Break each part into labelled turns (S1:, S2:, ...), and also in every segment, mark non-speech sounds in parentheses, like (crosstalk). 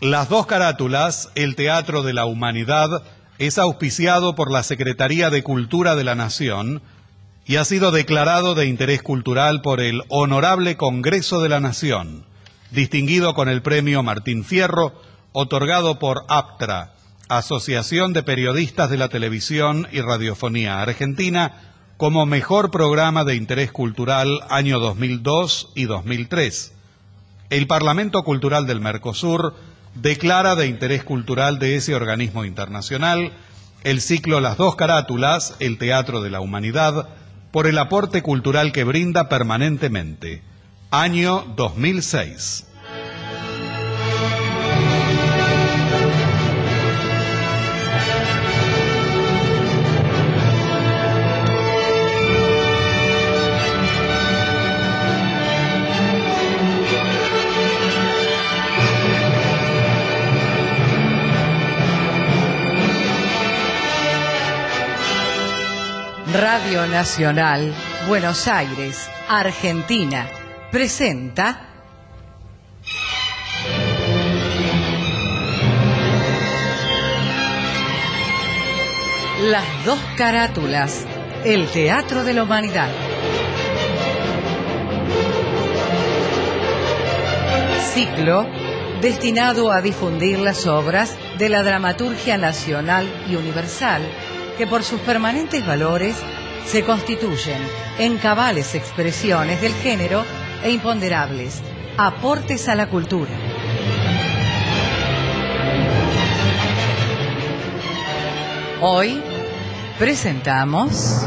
S1: Las dos carátulas, el Teatro de la Humanidad, es auspiciado por la Secretaría de Cultura de la Nación y ha sido declarado de interés cultural por el Honorable Congreso de la Nación, distinguido con el premio Martín Fierro, otorgado por APTRA, Asociación de Periodistas de la Televisión y Radiofonía Argentina, como mejor programa de interés cultural año 2002 y 2003. El Parlamento Cultural del Mercosur declara de interés cultural de ese organismo internacional el ciclo Las dos carátulas, el Teatro de la Humanidad, por el aporte cultural que brinda permanentemente. Año 2006.
S2: Radio Nacional, Buenos Aires, Argentina, presenta Las dos carátulas, el Teatro de la Humanidad. Ciclo destinado a difundir las obras de la dramaturgia nacional y universal que por sus permanentes valores se constituyen en cabales expresiones del género e imponderables aportes a la cultura. Hoy presentamos...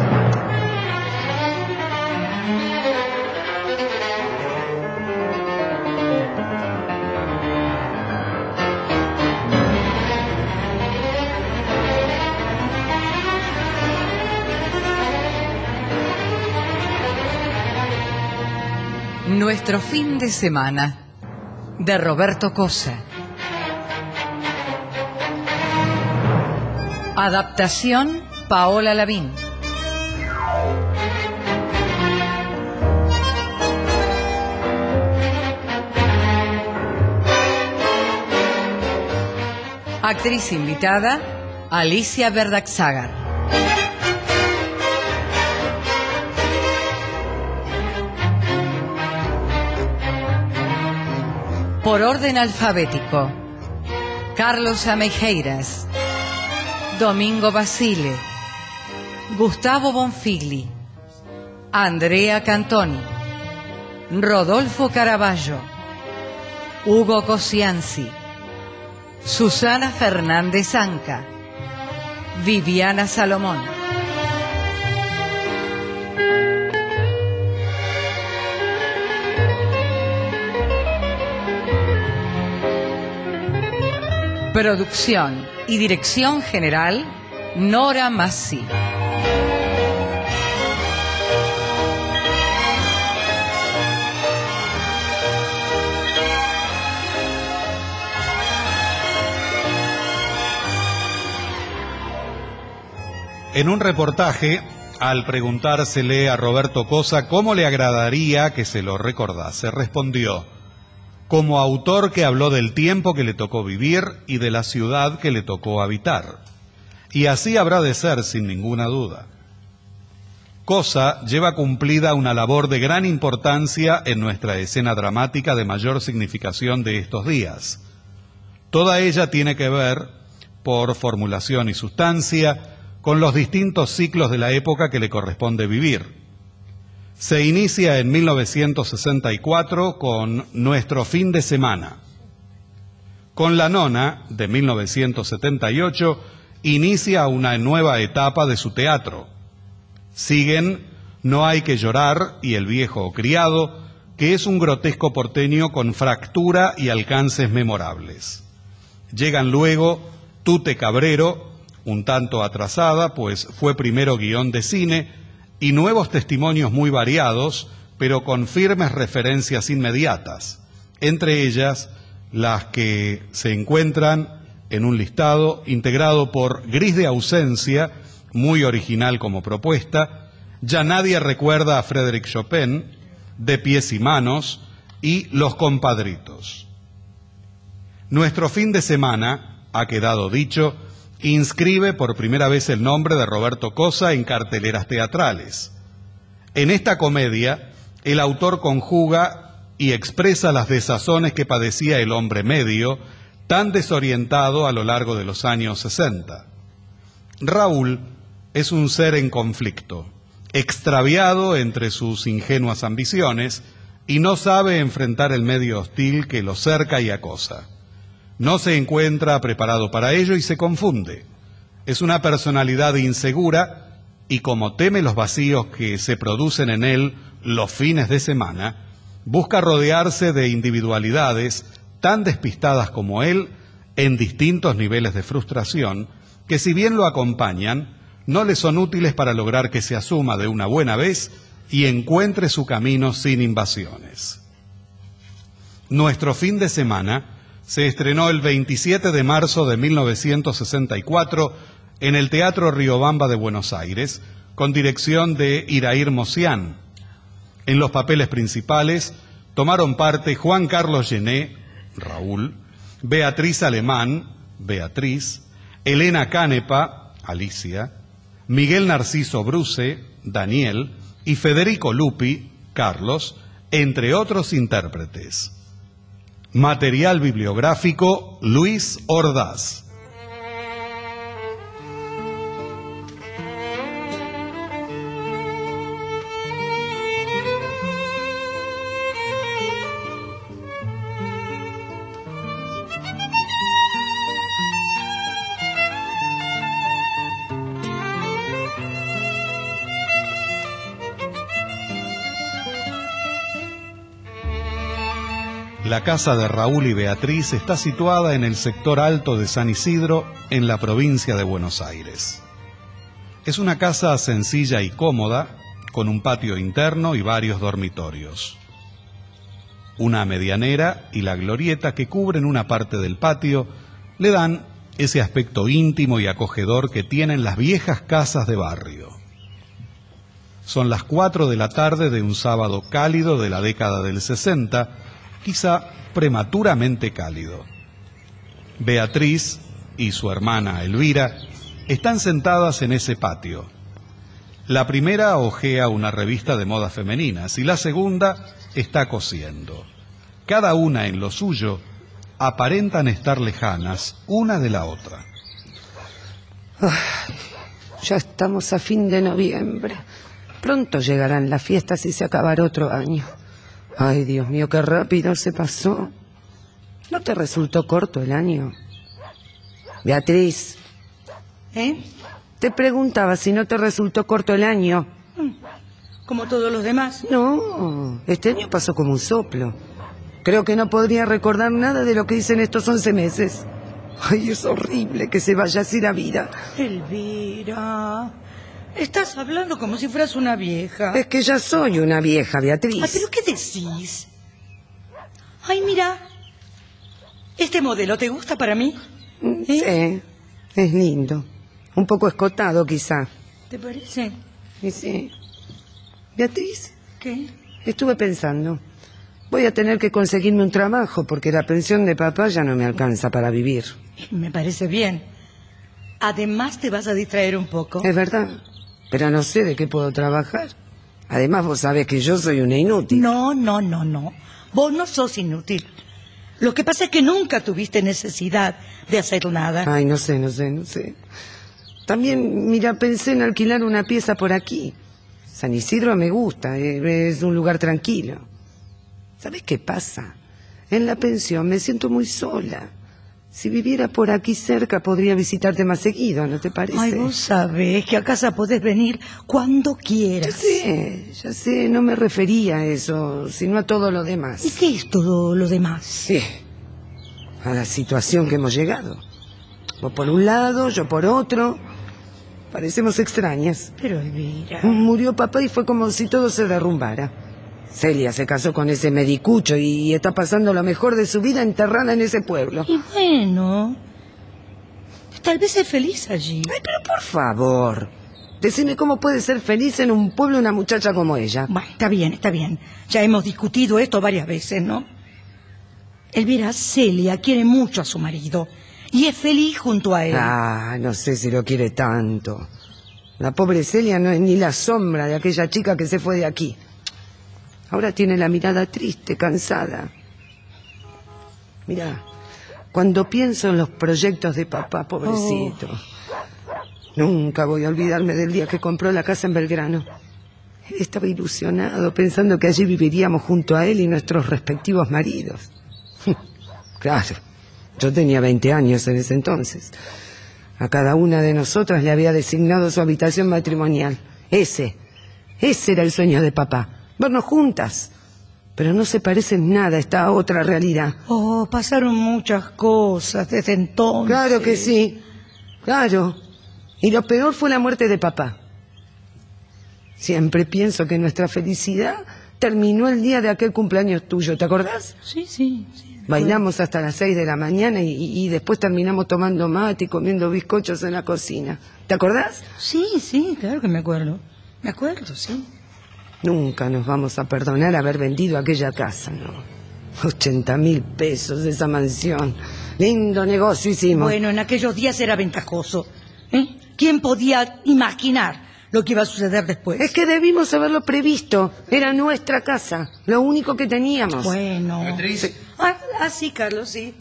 S2: Nuestro fin de semana de Roberto Cosa. Adaptación Paola Lavín. Actriz invitada Alicia Verdaxagar. Por orden alfabético. Carlos Amejeiras. Domingo Basile. Gustavo Bonfigli. Andrea Cantoni. Rodolfo Caraballo. Hugo Cosianzi. Susana Fernández Anca. Viviana Salomón. Producción y dirección general, Nora Massi.
S1: En un reportaje, al preguntársele a Roberto Cosa cómo le agradaría que se lo recordase, respondió, como autor que habló del tiempo que le tocó vivir y de la ciudad que le tocó habitar. Y así habrá de ser, sin ninguna duda. Cosa lleva cumplida una labor de gran importancia en nuestra escena dramática de mayor significación de estos días. Toda ella tiene que ver, por formulación y sustancia, con los distintos ciclos de la época que le corresponde vivir se inicia en 1964 con Nuestro fin de semana. Con La Nona, de 1978, inicia una nueva etapa de su teatro. Siguen No hay que llorar y El viejo criado, que es un grotesco porteño con fractura y alcances memorables. Llegan luego Tute Cabrero, un tanto atrasada, pues fue primero guion de cine, y nuevos testimonios muy variados, pero con firmes referencias inmediatas, entre ellas las que se encuentran en un listado integrado por Gris de ausencia, muy original como propuesta, Ya nadie recuerda a Frédéric Chopin, De pies y manos y Los compadritos. Nuestro fin de semana, ha quedado dicho, inscribe por primera vez el nombre de Roberto Cosa en carteleras teatrales. En esta comedia, el autor conjuga y expresa las desazones que padecía el hombre medio, tan desorientado a lo largo de los años 60. Raúl es un ser en conflicto, extraviado entre sus ingenuas ambiciones y no sabe enfrentar el medio hostil que lo cerca y acosa. No se encuentra preparado para ello y se confunde. Es una personalidad insegura y como teme los vacíos que se producen en él los fines de semana, busca rodearse de individualidades tan despistadas como él en distintos niveles de frustración que si bien lo acompañan, no le son útiles para lograr que se asuma de una buena vez y encuentre su camino sin invasiones. Nuestro fin de semana se estrenó el 27 de marzo de 1964 en el Teatro Riobamba de Buenos Aires, con dirección de Irair Mosián. En los papeles principales tomaron parte Juan Carlos Gené, Raúl, Beatriz Alemán, Beatriz, Elena Canepa, Alicia, Miguel Narciso Bruce, Daniel, y Federico Lupi, Carlos, entre otros intérpretes. Material bibliográfico Luis Ordaz. La casa de Raúl y Beatriz está situada en el sector alto de San Isidro, en la provincia de Buenos Aires. Es una casa sencilla y cómoda, con un patio interno y varios dormitorios. Una medianera y la glorieta que cubren una parte del patio le dan ese aspecto íntimo y acogedor que tienen las viejas casas de barrio. Son las cuatro de la tarde de un sábado cálido de la década del 60, quizá prematuramente cálido. Beatriz y su hermana Elvira están sentadas en ese patio. La primera ojea una revista de modas femeninas y la segunda está cosiendo. Cada una en lo suyo aparentan estar lejanas una de la otra.
S3: ya estamos a fin de noviembre. Pronto llegarán las fiestas y se acabará otro año. Ay, Dios mío, qué rápido se pasó. ¿No te resultó corto el año? Beatriz.
S4: ¿Eh?
S3: Te preguntaba si no te resultó corto el año.
S4: Mm, como todos los demás.
S3: No, este año pasó como un soplo. Creo que no podría recordar nada de lo que hice en estos once meses. Ay, es horrible que se vaya así la vida.
S4: Elvira. Estás hablando como si fueras una vieja.
S3: Es que ya soy una vieja, Beatriz.
S4: Ah, ¿Pero qué decís? Ay, mira. ¿Este modelo te gusta para mí?
S3: Mm, ¿Eh? Sí, es lindo. Un poco escotado, quizá.
S4: ¿Te parece?
S3: Sí, sí. Beatriz.
S4: ¿Qué?
S3: Estuve pensando. Voy a tener que conseguirme un trabajo porque la pensión de papá ya no me alcanza para vivir.
S4: Me parece bien. Además te vas a distraer un poco.
S3: Es verdad pero no sé de qué puedo trabajar. Además, vos sabés que yo soy una inútil.
S4: No, no, no, no. Vos no sos inútil. Lo que pasa es que nunca tuviste necesidad de hacer nada.
S3: Ay, no sé, no sé, no sé. También, mira, pensé en alquilar una pieza por aquí. San Isidro me gusta, eh, es un lugar tranquilo. ¿Sabes qué pasa? En la pensión me siento muy sola. Si viviera por aquí cerca podría visitarte más seguido, ¿no te parece?
S4: Ay, vos sabés que a casa podés venir cuando quieras.
S3: Ya sé, ya sé, no me refería a eso, sino a todo lo demás.
S4: ¿Y qué es todo lo demás?
S3: Sí, a la situación que hemos llegado. Vos por un lado, yo por otro. Parecemos extrañas.
S4: Pero Elvira...
S3: Murió papá y fue como si todo se derrumbara. Celia se casó con ese medicucho y está pasando lo mejor de su vida enterrada en ese pueblo.
S4: Y bueno, tal vez es feliz allí.
S3: Ay, pero por favor, decime cómo puede ser feliz en un pueblo una muchacha como ella.
S4: Bueno, está bien, está bien. Ya hemos discutido esto varias veces, ¿no? Elvira, Celia quiere mucho a su marido y es feliz junto a él.
S3: Ah, no sé si lo quiere tanto. La pobre Celia no es ni la sombra de aquella chica que se fue de aquí. Ahora tiene la mirada triste, cansada. Mira, cuando pienso en los proyectos de papá, pobrecito, nunca voy a olvidarme del día que compró la casa en Belgrano. Él estaba ilusionado pensando que allí viviríamos junto a él y nuestros respectivos maridos. (laughs) Claro, yo tenía 20 años en ese entonces. A cada una de nosotras le había designado su habitación matrimonial. Ese, ese era el sueño de papá, vernos juntas. Pero no se parece en nada a esta otra realidad.
S4: Oh, pasaron muchas cosas desde entonces.
S3: Claro que sí, claro. Y lo peor fue la muerte de papá. Siempre pienso que nuestra felicidad terminó el día de aquel cumpleaños tuyo, ¿te acordás?
S4: Sí, sí, sí.
S3: Bailamos hasta las seis de la mañana y, y después terminamos tomando mate y comiendo bizcochos en la cocina. ¿Te acordás?
S4: Sí, sí, claro que me acuerdo. Me acuerdo, sí.
S3: Nunca nos vamos a perdonar haber vendido aquella casa, ¿no? 80 mil pesos de esa mansión. Lindo negocio hicimos.
S4: Bueno, en aquellos días era ventajoso. ¿eh? ¿Quién podía imaginar lo que iba a suceder después?
S3: Es que debimos haberlo previsto. Era nuestra casa, lo único que teníamos.
S4: Bueno.
S5: Beatriz,
S4: Ah, ah, sí, Carlos, sí.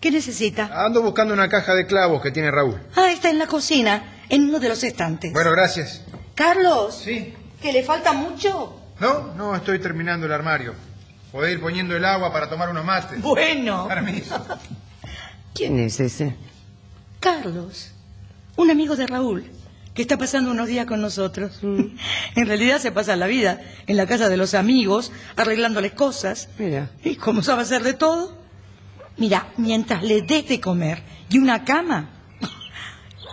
S4: ¿Qué necesita?
S5: ando buscando una caja de clavos que tiene Raúl.
S4: Ah, está en la cocina, en uno de los estantes.
S5: Bueno, gracias.
S4: Carlos.
S5: Sí.
S4: ¿Que le falta mucho?
S5: No, no, estoy terminando el armario. Podés ir poniendo el agua para tomar unos mates.
S4: Bueno.
S5: Permiso.
S3: ¿Quién es ese?
S4: Carlos, un amigo de Raúl, que está pasando unos días con nosotros. (laughs) En realidad se pasa la vida en la casa de los amigos, arreglándoles cosas.
S3: Mira.
S4: ¿Y cómo sabe hacer de todo? Mira, mientras le des de comer y una cama,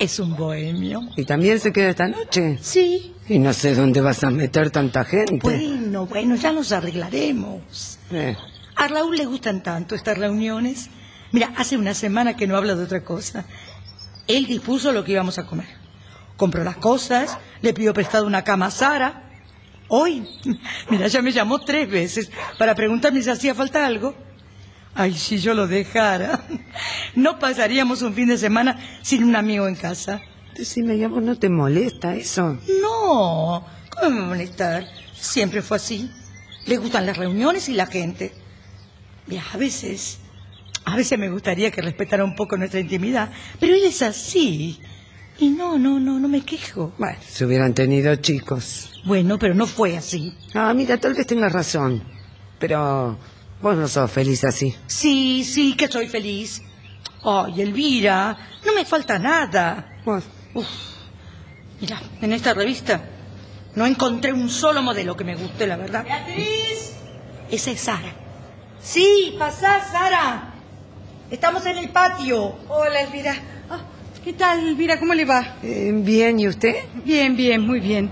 S4: es un bohemio.
S3: ¿Y también se queda esta noche?
S4: Sí.
S3: Y no sé dónde vas a meter tanta gente.
S4: Bueno, bueno, ya nos arreglaremos.
S3: Eh,
S4: A Raúl le gustan tanto estas reuniones. Mira, hace una semana que no habla de otra cosa. Él dispuso lo que íbamos a comer. Compró las cosas, le pidió prestado una cama a Sara. Hoy, (laughs) mira, ya me llamó tres veces para preguntarme si hacía falta algo. Ay, si yo lo dejara. (laughs) No pasaríamos un fin de semana sin un amigo en casa.
S3: decime, ¿y a vos no te molesta eso?
S4: No, ¿cómo me va a molestar? Siempre fue así. Le gustan las reuniones y la gente. Mira, a veces, a veces me gustaría que respetara un poco nuestra intimidad, pero él es así. Y no, no, no, no me quejo.
S3: Bueno, si hubieran tenido chicos.
S4: Bueno, pero no fue así.
S3: Ah, mira, tal vez tengas razón. Pero vos no sos feliz así.
S4: Sí, sí, que soy feliz. Ay, Elvira, no me falta nada.
S3: Bueno,
S4: Mira, en esta revista no encontré un solo modelo que me guste, la verdad. Beatriz. Esa es Sara. Sí, pasá, Sara. Estamos en el patio.
S6: Hola, Elvira. Ah, ¿Qué tal, Elvira? ¿Cómo le va?
S3: eh, bien, ¿y usted?
S6: Bien, bien, muy bien.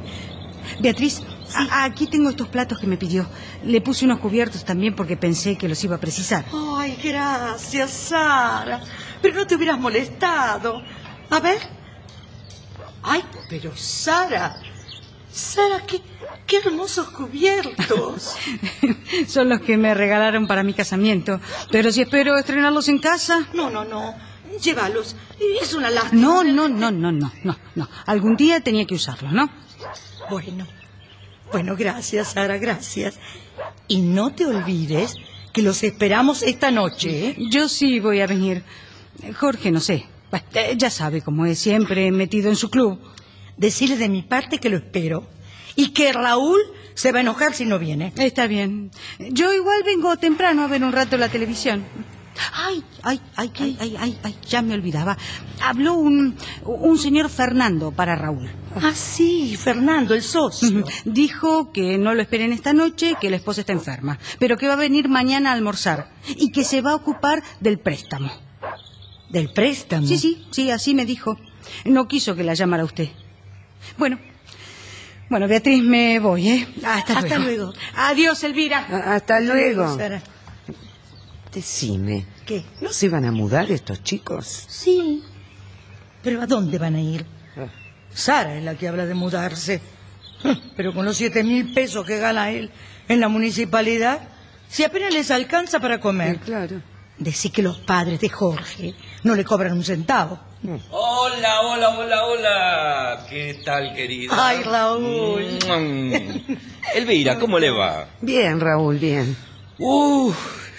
S6: Beatriz, a- aquí tengo estos platos que me pidió. Le puse unos cubiertos también porque pensé que los iba a precisar.
S4: Ay, gracias, Sara. Pero no te hubieras molestado. A ver. Ay, pero Sara. Sara, qué, qué hermosos cubiertos. (laughs)
S6: Son los que me regalaron para mi casamiento. Pero si espero estrenarlos en casa.
S4: No, no, no. Llévalos. Es una lástima.
S6: No, no, no, no, no, no, no. Algún día tenía que usarlos, ¿no?
S4: Bueno, bueno, gracias, Sara, gracias. Y no te olvides que los esperamos esta noche, ¿eh?
S6: Yo sí voy a venir. Jorge, no sé. Eh, ya sabe cómo es siempre metido en su club.
S4: Decirle de mi parte que lo espero. Y que Raúl se va a enojar si no viene.
S6: Está bien. Yo igual vengo temprano a ver un rato la televisión. Ay, ay, ay, ay, ay, ay, ay, ya me olvidaba. Habló un, un señor Fernando para Raúl.
S4: Ah, sí, Fernando, el socio.
S6: Dijo que no lo esperen esta noche, que la esposa está enferma, pero que va a venir mañana a almorzar y que se va a ocupar del préstamo.
S4: ¿Del préstamo?
S6: Sí, sí, sí, así me dijo. No quiso que la llamara usted. Bueno, bueno, Beatriz, me voy, ¿eh? Hasta,
S4: Hasta luego.
S6: Adiós, Elvira.
S3: Hasta luego.
S4: Sara.
S3: Decime,
S4: ¿Qué?
S3: ¿no se iban a mudar estos chicos?
S4: Sí. ¿Pero a dónde van a ir?
S3: Ah.
S4: Sara es la que habla de mudarse. Pero con los siete mil pesos que gana él en la municipalidad, si apenas les alcanza para comer.
S3: claro.
S4: Decí que los padres de Jorge no le cobran un centavo.
S7: Hola, hola, hola, hola. ¿Qué tal, querida?
S4: Ay, Raúl.
S7: Mm. Elvira, ¿cómo le va?
S3: Bien, Raúl, bien.
S7: Uf,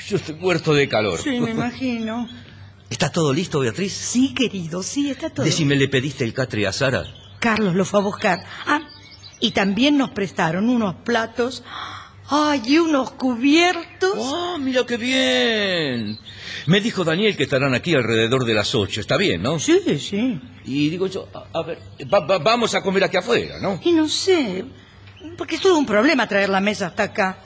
S7: yo estoy muerto de calor.
S4: Sí, me imagino.
S7: ¿Está todo listo, Beatriz?
S4: Sí, querido, sí, está todo.
S7: Decime, ¿le pediste el catre a Sara?
S4: Carlos lo fue a buscar. Ah, y también nos prestaron unos platos. Ay, y unos cubiertos.
S7: ¡Oh, mira qué bien! Me dijo Daniel que estarán aquí alrededor de las ocho. Está bien, ¿no?
S4: Sí, sí.
S7: Y digo yo, a, a ver, va- va- vamos a comer aquí afuera, ¿no?
S4: Y no sé, porque es todo un problema traer la mesa hasta acá.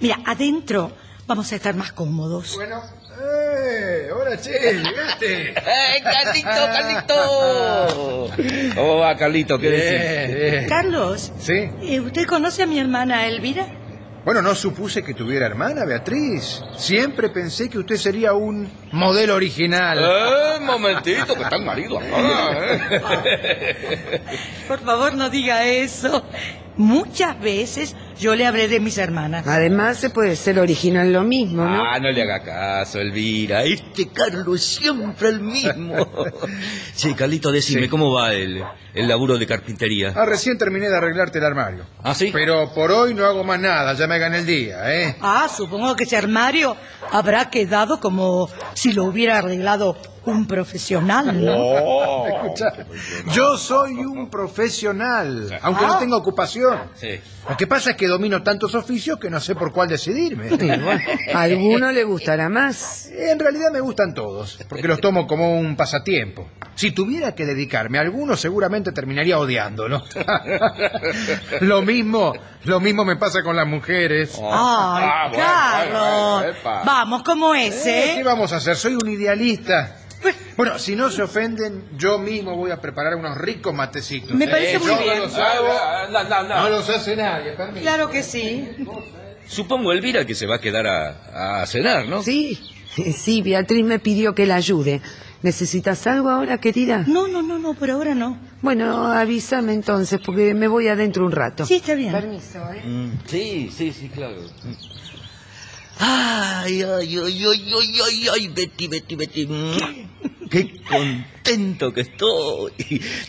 S4: Mira, adentro vamos a estar más cómodos.
S5: Bueno, eh, ahora che, llegaste.
S7: ¡Eh, Carlito, Carlito! (laughs) ¿Cómo va, Carlito? ¿Qué decís?
S4: Carlos,
S5: ¿Sí?
S4: eh, ¿usted conoce a mi hermana Elvira?
S5: Bueno, no supuse que tuviera hermana, Beatriz. Siempre pensé que usted sería un modelo original.
S7: Eh, momentito, que está el marido acá, ¿eh?
S4: Por favor, no diga eso. Muchas veces yo le hablé de mis hermanas.
S3: Además, se puede ser original lo mismo, ¿no?
S7: Ah, no le haga caso, Elvira. Este Carlos es siempre el mismo. (laughs) Sí, Carlito, decime,
S5: Sí.
S7: ¿cómo va el, el laburo de carpintería?
S5: Ah, recién terminé de arreglarte el armario.
S7: ¿Ah, sí?
S5: Pero por hoy no hago más nada, ya me gané el día, ¿eh?
S4: Ah, supongo que ese armario habrá quedado como si lo hubiera arreglado un profesional, ¿no?
S7: Oh.
S5: Escuchá, yo soy un profesional, aunque
S7: Ah.
S5: no tenga ocupación.
S7: Sí.
S5: Lo que pasa es que domino tantos oficios que no sé por cuál decidirme.
S3: Bueno, a alguno le gustará más.
S5: En realidad me gustan todos, porque los tomo como un pasatiempo. Si tuviera que dedicarme a alguno, seguramente terminaría odiándolo. (laughs) lo mismo, lo mismo me pasa con las mujeres.
S4: Ay,
S7: Ah, bueno,
S4: Carlos.
S7: bueno, epa.
S4: Vamos, ¿cómo es,
S5: Eh, ¿Qué vamos a hacer? Soy un idealista. Bueno, si no se ofenden, yo mismo voy a preparar unos ricos matecitos.
S4: Me parece muy
S5: yo
S4: bien.
S5: No los hago,
S7: Ah, no, no, no.
S5: no los hace nadie, permiso.
S4: Claro que sí.
S7: Supongo, Elvira, que se va a quedar a, a cenar, ¿no?
S3: Sí, (laughs) sí, Beatriz me pidió que la ayude. ¿Necesitas algo ahora, querida?
S4: No, no, no, no, por ahora no.
S3: Bueno, avísame entonces, porque me voy adentro un rato.
S4: Sí, está bien.
S3: Permiso, ¿eh?
S7: Mm, Sí, sí, sí, claro. Ay, ay, ay, ay, ay, ay, ay, Betty, Betty, Betty. Mm, Qué contento que estoy.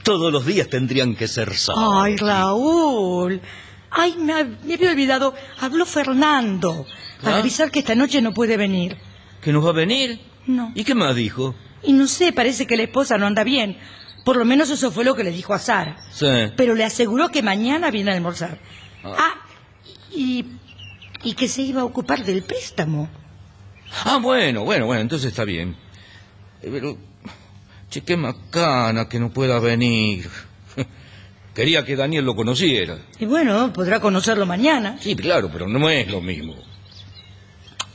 S7: Todos los días tendrían que ser sábados.
S4: Ay, Raúl. Ay, me, me había olvidado. Habló Fernando para
S7: ¿Ah?
S4: avisar que esta noche no puede venir.
S7: ¿Que nos va a venir?
S4: No.
S7: ¿Y qué más dijo?
S4: Y no sé, parece que la esposa no anda bien. Por lo menos eso fue lo que le dijo a Sara.
S7: Sí.
S4: Pero le aseguró que mañana viene a almorzar.
S7: Ah.
S4: Ah, y, y que se iba a ocupar del préstamo.
S7: Ah, bueno, bueno, bueno, entonces está bien. Pero, che, qué macana que no pueda venir. (laughs) Quería que Daniel lo conociera.
S4: Y bueno, podrá conocerlo mañana.
S7: Sí, claro, pero no es lo mismo.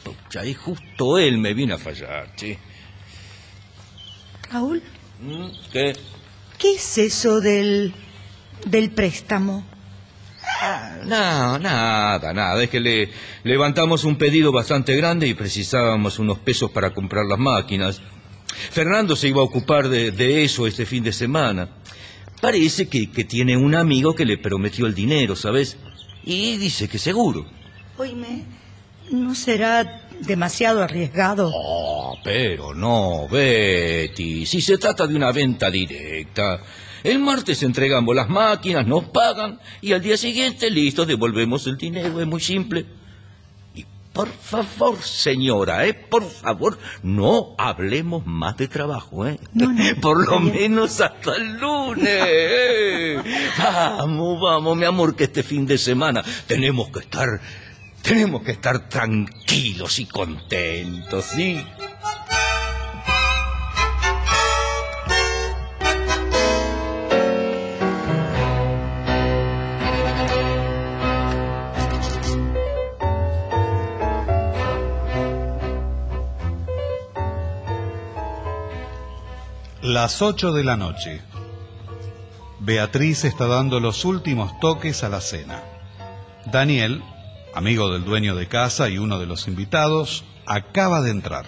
S7: Pucha, ahí justo él me vino a fallar, sí.
S4: Raúl,
S7: Mm, ¿Qué?
S4: ¿qué es eso del, del préstamo?
S7: Ah, No, nada, nada. Es que le levantamos un pedido bastante grande y precisábamos unos pesos para comprar las máquinas. Fernando se iba a ocupar de, de eso este fin de semana. Parece que, que tiene un amigo que le prometió el dinero, ¿sabes? Y dice que seguro.
S4: Oíme, ¿no será demasiado arriesgado?
S7: Oh, pero no, Betty. Si se trata de una venta directa. El martes entregamos las máquinas, nos pagan y al día siguiente, listo, devolvemos el dinero. Es muy simple. Por favor, señora, ¿eh? Por favor, no hablemos más de trabajo, ¿eh?
S4: No, no, (laughs)
S7: Por lo menos hasta el lunes. ¿eh? Vamos, vamos, mi amor, que este fin de semana tenemos que estar... Tenemos que estar tranquilos y contentos, ¿sí?
S1: Las ocho de la noche. Beatriz está dando los últimos toques a la cena. Daniel, amigo del dueño de casa y uno de los invitados, acaba de entrar.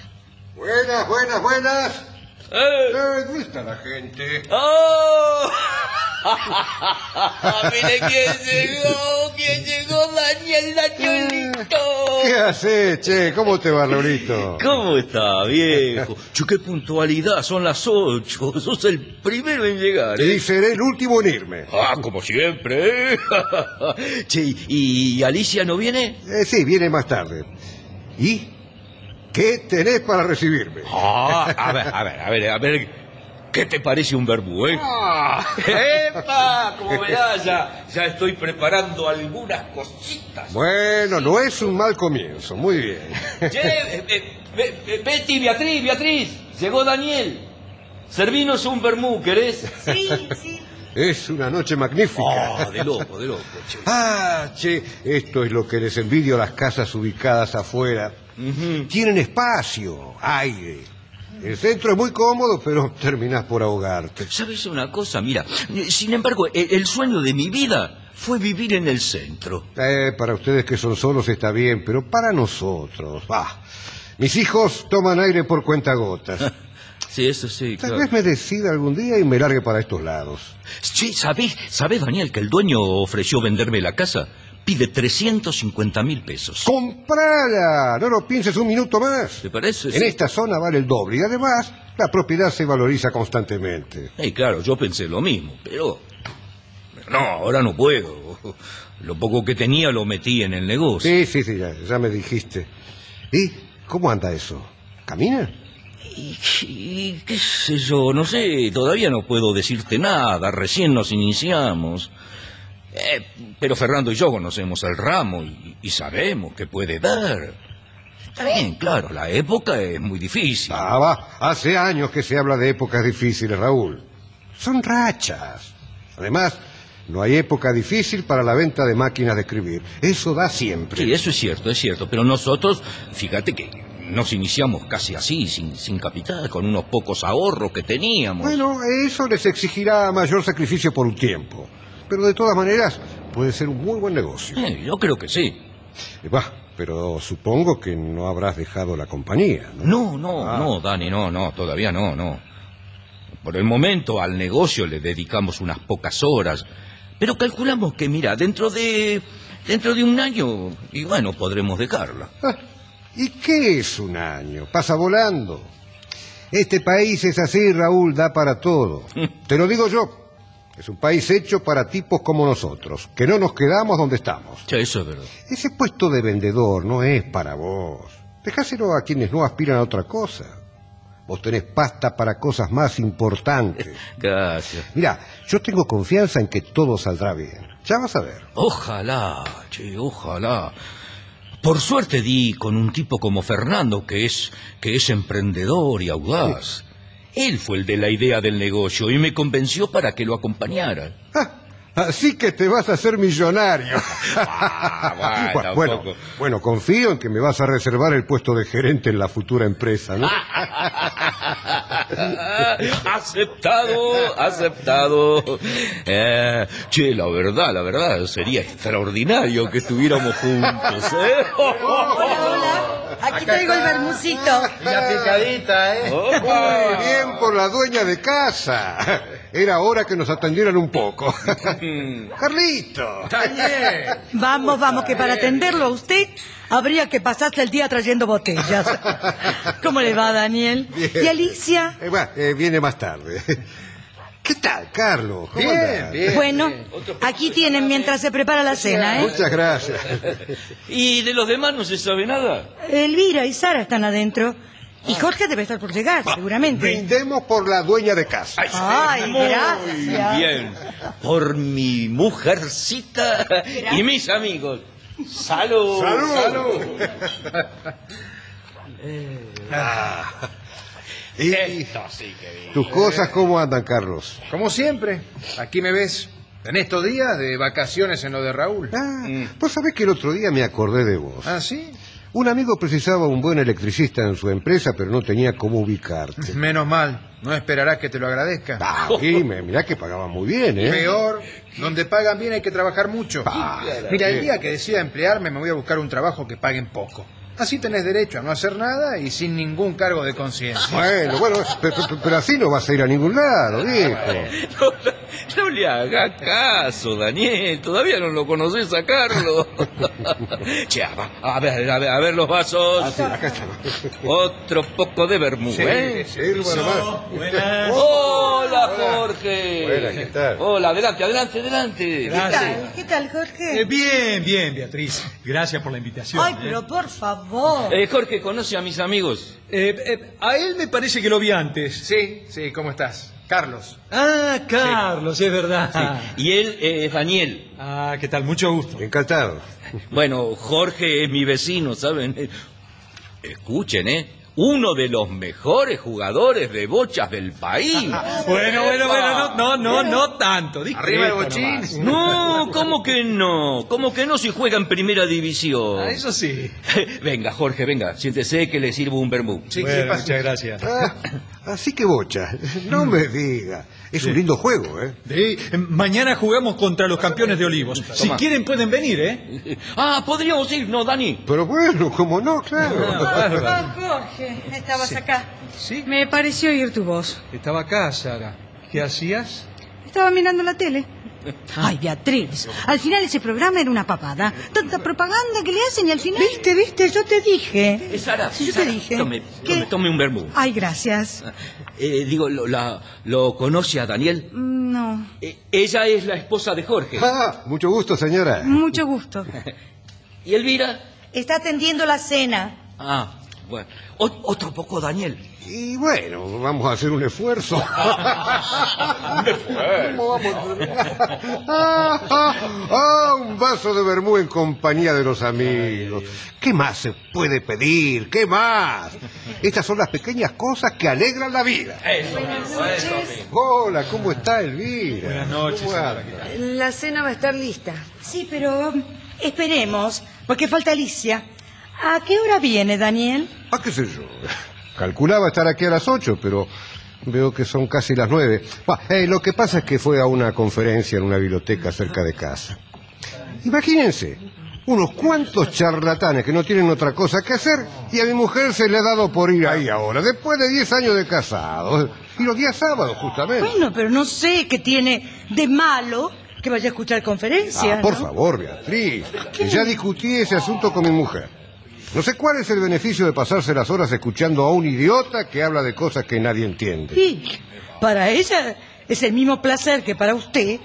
S5: Buenas, buenas, buenas.
S7: ¡Eh!
S5: Eh, ¿Dónde está la gente?
S7: ¡Oh! ¡Mire quién llegó! ¡Quién llegó! ¡Daniel, Danielito!
S8: ¿Qué haces, che? ¿Cómo te va, Raulito?
S7: ¿Cómo está, viejo? Chu, qué puntualidad, son las ocho. Sos el primero en llegar. ¿eh?
S8: Y seré el último en irme.
S7: Ah, como siempre. ¿eh? (laughs) che, ¿y Alicia no viene?
S8: Eh, sí, viene más tarde. ¿Y qué tenés para recibirme?
S7: Ah, a ver, a ver, a ver, a ver. ¿Qué te parece un verbú, eh? ¡Epa! Como verás, ya, ya estoy preparando algunas cositas.
S8: Bueno, no es un mal comienzo. Muy bien.
S7: Che, eh, eh, Be- Betty, Beatriz, Beatriz, llegó Daniel. Servinos un vermú, ¿querés?
S6: Sí, sí.
S8: Es una noche magnífica.
S7: Ah, de loco, de loco, che.
S8: Ah, che, esto es lo que les envidio a las casas ubicadas afuera. Tienen espacio, aire. El centro es muy cómodo, pero (laughs) terminás por ahogarte.
S7: ¿Sabes una cosa? Mira, sin embargo, e- el sueño de mi vida fue vivir en el centro.
S8: Eh, para ustedes que son solos está bien, pero para nosotros, bah. Mis hijos toman aire por cuentagotas. (laughs)
S7: Sí, eso sí,
S8: Tal
S7: claro.
S8: vez me decida algún día y me largue para estos lados.
S7: Sí, ¿sabés, ¿sabés, Daniel, que el dueño ofreció venderme la casa? Pide 350 mil pesos.
S8: ¡Comprala! No lo pienses un minuto más.
S7: ¿Te parece?
S8: En
S7: Sí.
S8: esta zona vale el doble y además la propiedad se valoriza constantemente.
S7: Eh, claro, yo pensé lo mismo, pero... pero No, ahora no puedo. Lo poco que tenía lo metí en el negocio.
S8: Sí, sí, sí, ya, ya me dijiste. ¿Y cómo anda eso? ¿Camina?
S7: Y, y qué sé yo, no sé, todavía no puedo decirte nada, recién nos iniciamos. Eh, pero Fernando y yo conocemos el ramo y, y sabemos que puede dar. Está bien, claro, la época es muy difícil.
S8: Ah, va. Hace años que se habla de épocas difíciles, Raúl. Son rachas. Además, no hay época difícil para la venta de máquinas de escribir. Eso da siempre.
S7: Sí, eso es cierto, es cierto, pero nosotros, fíjate que nos iniciamos casi así, sin, sin capital, con unos pocos ahorros que teníamos.
S8: Bueno, eso les exigirá mayor sacrificio por un tiempo. Pero de todas maneras, puede ser un muy buen negocio.
S7: Eh, yo creo que sí.
S8: Eh, Va, pero supongo que no habrás dejado la compañía, ¿no?
S7: No, no,
S8: Ah.
S7: no, Dani, no, no, todavía no, no. Por el momento al negocio le dedicamos unas pocas horas, pero calculamos que, mira, dentro de dentro de un año, y bueno, podremos dejarla.
S8: Ah, ¿Y qué es un año? Pasa volando. Este país es así, Raúl, da para todo. (laughs) Te lo digo yo. Es un país hecho para tipos como nosotros, que no nos quedamos donde estamos.
S7: Eso es verdad.
S8: Ese puesto de vendedor no es para vos. Dejáselo a quienes no aspiran a otra cosa. Vos tenés pasta para cosas más importantes. (laughs)
S7: Gracias.
S8: Mira, yo tengo confianza en que todo saldrá bien. Ya vas a ver.
S7: Ojalá, che, ojalá. Por suerte di con un tipo como Fernando, que es, que es emprendedor y audaz. Él fue el de la idea del negocio y me convenció para que lo acompañara.
S8: Ah, así que te vas a hacer millonario.
S7: Ah, (laughs) bueno,
S8: bueno, confío en que me vas a reservar el puesto de gerente en la futura empresa, ¿no? (laughs)
S7: aceptado, aceptado. Eh, che, la verdad, la verdad, sería extraordinario que estuviéramos juntos, ¿eh?
S4: Hola, aquí traigo el bermucito.
S5: La picadita, ¿eh?
S8: Muy bien por la dueña de casa. Era hora que nos atendieran un poco. (laughs) Carlito.
S5: Daniel.
S4: Vamos, vamos, que para atenderlo a usted habría que pasarse el día trayendo botellas. (laughs) ¿Cómo le va, Daniel?
S8: Bien.
S4: ¿Y Alicia?
S8: Eh, bueno, eh, viene más tarde. (laughs) ¿Qué tal, Carlos? ¿Cómo
S5: Bien, bien.
S4: Bueno, aquí tienen mientras se prepara la cena, ¿eh?
S8: Muchas gracias.
S7: ¿Y de los demás no se sabe nada?
S4: Elvira y Sara están adentro. Y Jorge debe estar por llegar, seguramente.
S8: Brindemos por la dueña de casa.
S4: Ay, gracias.
S7: Bien, por mi mujercita y mis amigos. ¡Salud!
S8: ¡Salud! Ah. ¿Y
S7: Esto sí que bien.
S8: tus cosas cómo andan, Carlos?
S5: Como siempre, aquí me ves. En estos días de vacaciones en lo de Raúl.
S8: Ah, vos sabés que el otro día me acordé de vos.
S5: ¿Ah, sí?
S8: Un amigo precisaba un buen electricista en su empresa, pero no tenía cómo ubicarte. (laughs)
S5: Menos mal. No esperarás que te lo agradezca.
S8: Ah, dime, mirá que pagaba muy bien, ¿eh?
S5: Peor, donde pagan bien hay que trabajar mucho.
S8: Ah,
S5: Mira, el día que decida emplearme me voy a buscar un trabajo que paguen poco. Así tenés derecho a no hacer nada y sin ningún cargo de conciencia.
S8: Bueno, bueno, pero, pero- pero así no vas a ir a ningún lado, viejo. (laughs)
S7: No, no le haga caso, Daniel. Todavía no lo conoces a Carlos. (laughs) che, a, a ver, a ver, a ver los vasos.
S8: Acá está.
S7: Otro poco de vermú, ¿eh?
S8: Sirva nomás.
S7: Hola, Jorge.
S8: Buenas, ¿qué tal?
S7: Hola, adelante, adelante, adelante.
S4: ¿Qué tal? ¿Qué tal, Jorge?
S9: Eh, bien, bien, Beatriz. Gracias por la invitación.
S4: Ay,
S9: ¿eh?
S4: pero por favor.
S7: Eh, Jorge, ¿conoce a mis amigos?
S9: Eh, eh, a él me parece que lo vi antes.
S5: Sí, sí, ¿cómo estás? Carlos.
S9: Ah, Carlos, es verdad.
S7: Y él eh, es Daniel.
S9: Ah, ¿qué tal? Mucho gusto.
S8: Encantado.
S7: Bueno, Jorge es mi vecino, ¿saben? Escuchen, ¿eh? Uno de los mejores jugadores de bochas del país. (laughs)
S9: Bueno, bueno, bueno, no, no, no, no tanto.
S5: Arriba el
S9: discreto
S5: bochín.
S7: No, ¿cómo que no? ¿Cómo que no si juega en primera división?
S9: Ah, eso sí. (laughs)
S7: Venga, Jorge, venga, siéntese que le sirvo un vermú.
S9: Muchas gracias. (laughs)
S8: Así que bocha, no me diga. Es un lindo juego, ¿eh?
S9: Sí, mañana jugamos contra los campeones de Olivos. Si quieren pueden venir, ¿eh?
S7: Ah, podríamos ir, ¿no, Dani?
S8: Pero bueno, como no, claro.
S4: Ah, Jorge, estabas acá.
S9: Sí.
S6: Me pareció oír tu voz.
S9: Estaba acá, Sara. ¿Qué hacías?
S6: Estaba mirando la tele. (laughs) Ay, Beatriz, al final ese programa era una papada. Tanta propaganda que le hacen y al final...
S4: ¿Viste, viste? Yo te dije.
S7: Eh, Sara,
S4: Yo te
S7: Sara,
S4: dije.
S7: Tome,
S4: ¿Qué?
S7: tome, tome un vermú.
S6: Ay, gracias.
S7: Eh, digo, lo, la- ¿lo conoce a Daniel?
S6: Mm, No,
S7: Eh, ella es la esposa de Jorge.
S8: Ah, mucho gusto, señora.
S6: mucho gusto. (laughs)
S7: ¿Y Elvira?
S4: Está atendiendo la cena.
S7: Ah, bueno. O- otro poco, Daniel.
S8: Y bueno, vamos a hacer un esfuerzo. (laughs) ¿Cómo vamos? Ah, (laughs) ah, ah, un vaso de vermú en compañía de los amigos. ¿Qué más se puede pedir? ¿Qué más? Estas son las pequeñas cosas que alegran la vida. Hola, ¿cómo está Elvira?
S9: Buenas noches.
S3: La cena va a estar lista.
S4: Sí, pero esperemos, porque falta Alicia. ¿A qué hora viene, Daniel?
S8: Ah, qué sé yo. Calculaba estar aquí a las ocho, pero veo que son casi las nueve. Bah, eh, lo que pasa es que fue a una conferencia en una biblioteca cerca de casa. Imagínense, unos cuantos charlatanes que no tienen otra cosa que hacer y a mi mujer se le ha dado por ir ahí ahora, después de diez años de casado. Y los días sábados, justamente.
S4: Bueno, pero no sé qué tiene de malo que vaya a escuchar conferencias.
S8: Ah, por
S4: ¿no?
S8: favor, Beatriz. Ya discutí ese asunto con mi mujer. No sé cuál es el beneficio de pasarse las horas escuchando a un idiota que habla de cosas que nadie entiende.
S4: Sí, para ella es el mismo placer que para usted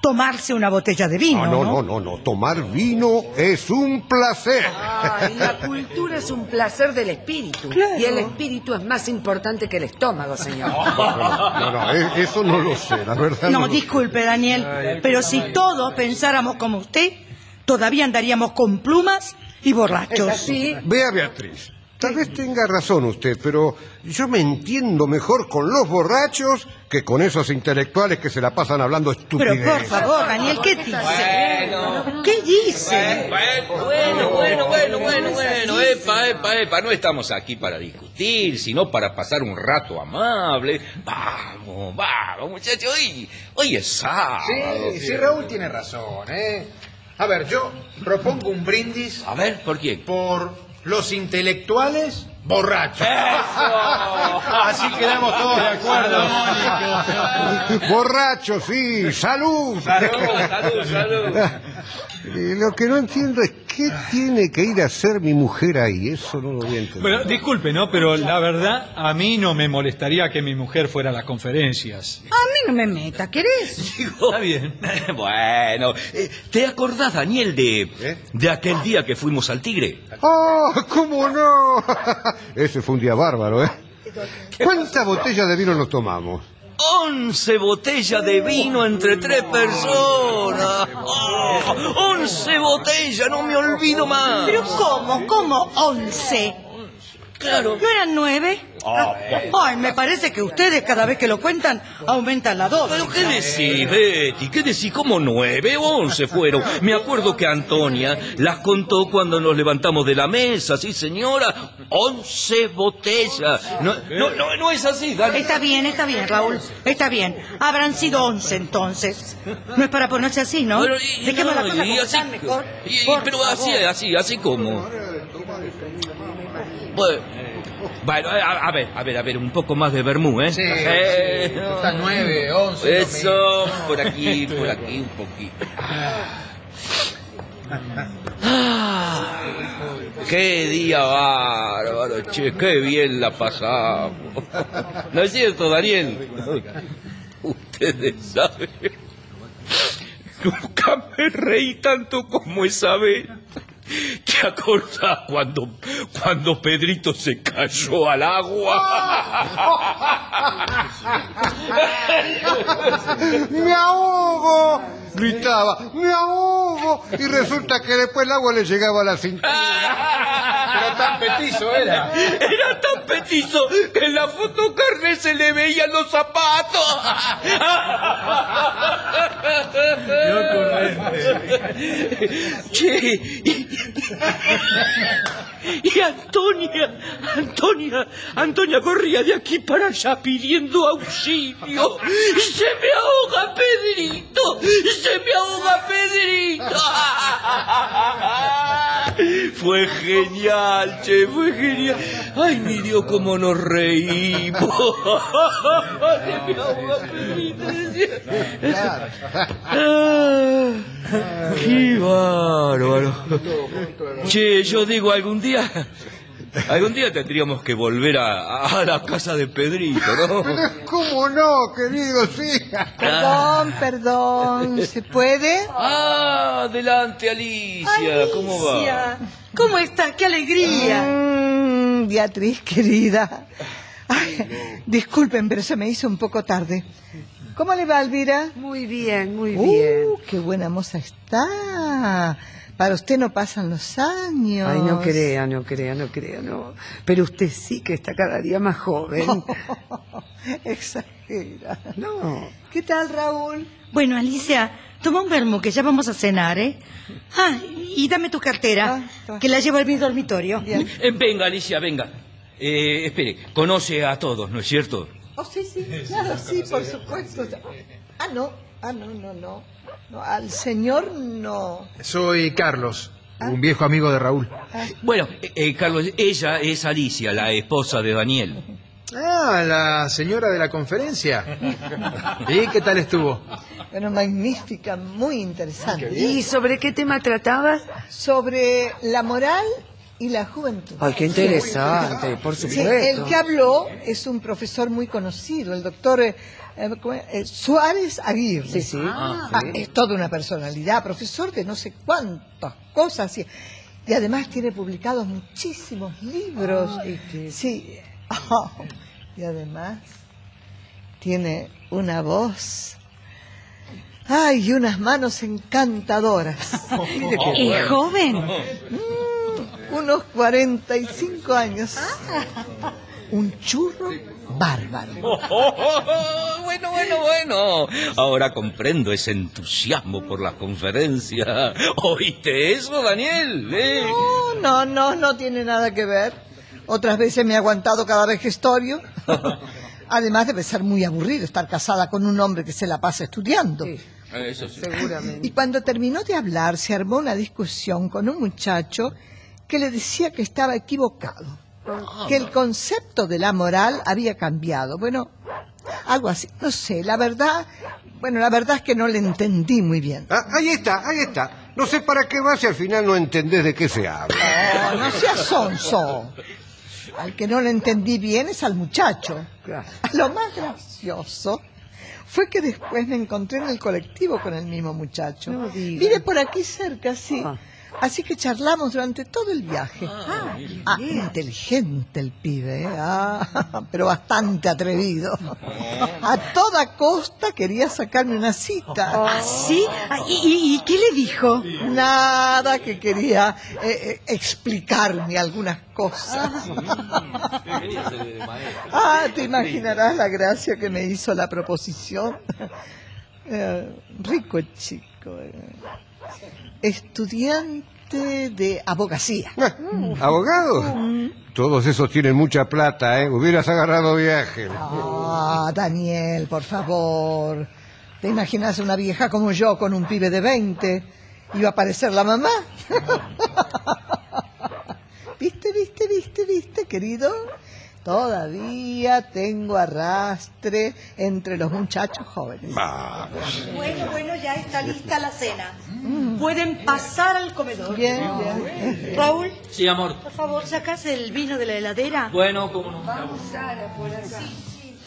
S4: tomarse una botella de vino.
S8: Ah, no, no, no, no. Tomar vino es un placer.
S3: Ay, la cultura es un placer del espíritu.
S4: Claro.
S3: Y el espíritu es más importante que el estómago, señor.
S8: No, no, e- eso no lo sé, la verdad.
S4: No, disculpe, Daniel, pero si todos pensáramos como usted, todavía andaríamos con plumas y
S3: ¿Es
S4: borrachos.
S3: así?
S8: Vea, Beatriz. Tal vez tenga razón usted, pero yo me entiendo mejor con los borrachos que con esos intelectuales que se la pasan hablando
S4: Pero
S8: estupidez.
S4: por favor, Daniel, ¿qué dice? ¿Qué dice?
S7: Bueno, bueno, bueno, bueno, bueno, bueno, epa, epa, epa, no estamos aquí para discutir, sino para pasar un rato amable. Vamos, vamos, muchachos, hoy, hoy es sábado.
S5: Sí, sí, Raúl tiene razón, ¿eh? A ver, yo propongo un brindis
S7: A ver, ¿por quién?
S5: por los intelectuales borrachos. (laughs) Así quedamos todos de acuerdo.
S8: Borrachos, sí, salud.
S7: Salud, salud, salud.
S8: Eh, Lo que no entiendo es qué tiene que ir a hacer mi mujer ahí. Eso no lo voy a entender.
S9: Bueno, disculpe, ¿no? Pero la verdad, a mí no me molestaría que mi mujer fuera a las conferencias.
S6: A mí no me meta, ¿querés? (laughs)
S9: Está bien. (laughs)
S7: Bueno, eh, ¿te acordás, Daniel, de,
S8: ¿Eh?
S7: de aquel día que fuimos al Tigre?
S8: ¡Oh, cómo no! (laughs) Ese fue un día bárbaro, ¿eh? ¿Cuántas botellas de vino nos tomamos?
S7: Once botellas de vino entre tres personas. ¡Oh! ¡Once botellas! No me olvido más.
S4: ¿Pero cómo? ¿Cómo once?
S7: Claro.
S4: ¿No eran nueve? Ay, me parece que ustedes cada vez que lo cuentan aumentan la dosis.
S7: ¿Pero qué decís, Betty? ¿Qué decís? ¿Cómo nueve? Once fueron. Me acuerdo que Antonia las contó cuando nos levantamos de la mesa, sí, señora. Once botellas. No, no, no, no es así, Dani.
S4: Está bien, está bien, Raúl. Está bien. Habrán sido once entonces. No es para ponerse así, ¿no?
S7: Bueno, y-
S4: Dejemos
S7: no,
S4: la cosa
S7: y
S4: como
S7: así-
S4: mejor.
S7: y- pero
S4: favor.
S7: así, así, así como. Bueno, bueno, a, a ver, a ver, a ver, un poco más de vermú, ¿eh?
S5: Sí,
S7: Eh,
S5: sí. Están nueve, once,
S7: Eso, por aquí, por aquí, un poquito. Ah, qué día bárbaro, che, qué bien la pasamos. ¿No es cierto, Daniel? Ustedes saben. Nunca me reí tanto como esa vez. (laughs) ¿Te acordás cuando, cuando Pedrito se cayó al agua? (laughs)
S8: ¡Me ahogo! Gritaba, ¡me ahogo! Y resulta que después el agua le llegaba a la cintura. (laughs)
S5: Pero tan (laughs) petizo era.
S7: Era tan petizo que en la foto carne se le veían los zapatos. Che, y, y Antonia, Antonia, Antonia corría de aquí para allá pidiendo auxilio. Se me ahoga Pedrito, se me ahoga Pedrito. (laughs) Fue genial, che, fue genial. Ay, mi Dios, cómo nos reímos. Qué bárbaro. Che, yo digo, algún día, algún día tendríamos que volver a, a la casa de Pedrito, ¿no?
S8: Pero ¿cómo no, querido? Sí.
S10: Perdón, perdón. ¿Se puede?
S7: Ah, adelante, Alicia, ¿cómo va?
S4: ¿Cómo estás? ¡Qué alegría!
S10: Mm, Beatriz, querida. Ay, disculpen, pero se me hizo un poco tarde. ¿Cómo le va, Elvira?
S3: Muy bien, muy bien.
S10: Uh, qué buena moza está. Para usted no pasan los años.
S3: Ay, no crea, no crea, no crea, no. Pero usted sí que está cada día más joven. (laughs)
S10: Exagera.
S3: No.
S10: ¿Qué tal, Raúl?
S4: Bueno, Alicia, toma un vermo que ya vamos a cenar, ¿eh? Ah, y dame tu cartera,
S10: Ah,
S4: que la llevo al mi dormitorio.
S10: Bien.
S7: Eh, venga, Alicia, venga. Eh, espere, conoce a todos, ¿no es cierto?
S10: Oh, sí, sí, claro, sí, por supuesto. Ah, no, ah, no, no, no. no al señor no.
S5: Soy Carlos, un viejo amigo de Raúl.
S7: Bueno, eh, eh, Carlos, ella es Alicia, la esposa de Daniel.
S5: Ah, la señora de la conferencia. ¿Y qué tal estuvo?
S10: Bueno, magnífica, muy interesante.
S3: ¿Y sobre qué tema tratabas?
S10: Sobre la moral y la juventud.
S3: Ay, qué interesante, por
S10: Sí,
S3: supuesto.
S10: el que habló es un profesor muy conocido, el doctor eh, eh. Eh, Suárez Aguirre.
S3: Sí, sí.
S10: Ah, Es toda una personalidad, profesor de no sé cuántas cosas. Y, y además tiene publicados muchísimos libros.
S3: Ay, qué-
S10: Sí. (laughs) y además tiene una voz. Ay, y unas manos encantadoras. (laughs)
S4: ¿Es joven?
S10: unos 45 años. Un churro bárbaro. (laughs)
S7: bueno, bueno, bueno. Ahora comprendo ese entusiasmo por la conferencia. ¿Oíste eso, Daniel? ¿Eh?
S10: No, no, no, no tiene nada que ver. Otras veces me he aguantado cada vejestorio. (laughs) Además debe ser muy aburrido estar casada con un hombre que se la pasa estudiando.
S3: Sí,
S7: Eso sí.
S3: seguramente.
S10: Y cuando terminó de hablar, se armó una discusión con un muchacho que le decía que estaba equivocado, que el concepto de la moral había cambiado. Bueno, algo así. No sé, la verdad, bueno, la verdad es que no le entendí muy bien.
S8: Ah, ahí está, ahí está. No sé para qué va si al final no entendés de qué se habla.
S10: Oh, no seas sonso. Al que no le entendí bien es al muchacho. (laughs) Lo más gracioso fue que después me encontré en el colectivo con el mismo muchacho. Vive por aquí cerca, sí.
S3: Ah.
S10: Así que charlamos durante todo el viaje. Ah, inteligente el pibe, ¿eh? Ah, (laughs) pero bastante atrevido. A toda costa quería sacarme una cita.
S4: ¿Ah, sí? Ah, ¿Y, qué le dijo?
S10: Nada que quería eh, eh, explicarme algunas cosas. Ah, (laughs) te imaginarás la gracia que me hizo la proposición. (laughs) Eh, rico chico. eh. Estudiante de abogacía.
S8: Ah, ¿Abogado? Todos esos tienen mucha plata, ¿eh? Hubieras agarrado viaje.
S10: Ah, Daniel, por favor. ¿Te imaginas una vieja como yo con un pibe de 20? ¿Iba a aparecer la mamá? (laughs) ¿Viste? viste, viste, viste, querido. Todavía tengo arrastre entre los muchachos jóvenes.
S8: Vamos.
S4: Bueno, bueno, ya está lista la cena. Pueden pasar al comedor.
S10: Bien, bien.
S4: Raúl,
S7: Sí, amor.
S4: por favor, ¿sacas el vino de la heladera?
S7: Bueno, cómo no.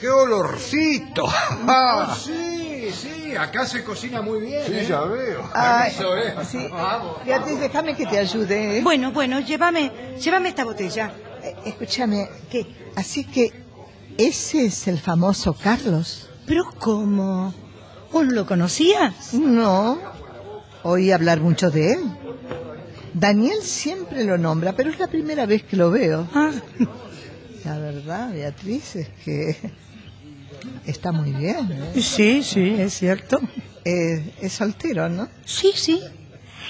S8: ¡Qué olorcito!
S5: Ah, sí, sí, acá se cocina muy bien.
S8: Sí,
S5: ¿eh?
S8: ya veo.
S10: Ay,
S5: Permiso, ¿eh?
S10: sí. Beatriz, déjame que te ayude. ¿eh?
S4: Bueno, bueno, llévame, llévame esta botella.
S10: Eh, Escúchame,
S4: ¿Qué?
S10: Así que ese es el famoso Carlos.
S4: ¿Pero cómo? ¿Vos lo conocías?
S10: No, oí hablar mucho de él. Daniel siempre lo nombra, pero es la primera vez que lo veo.
S4: Ah, (laughs)
S10: La verdad, Beatriz, es que está muy bien. ¿eh?
S4: sí, sí, es cierto.
S10: Eh, es soltero, ¿no?
S4: Sí, sí.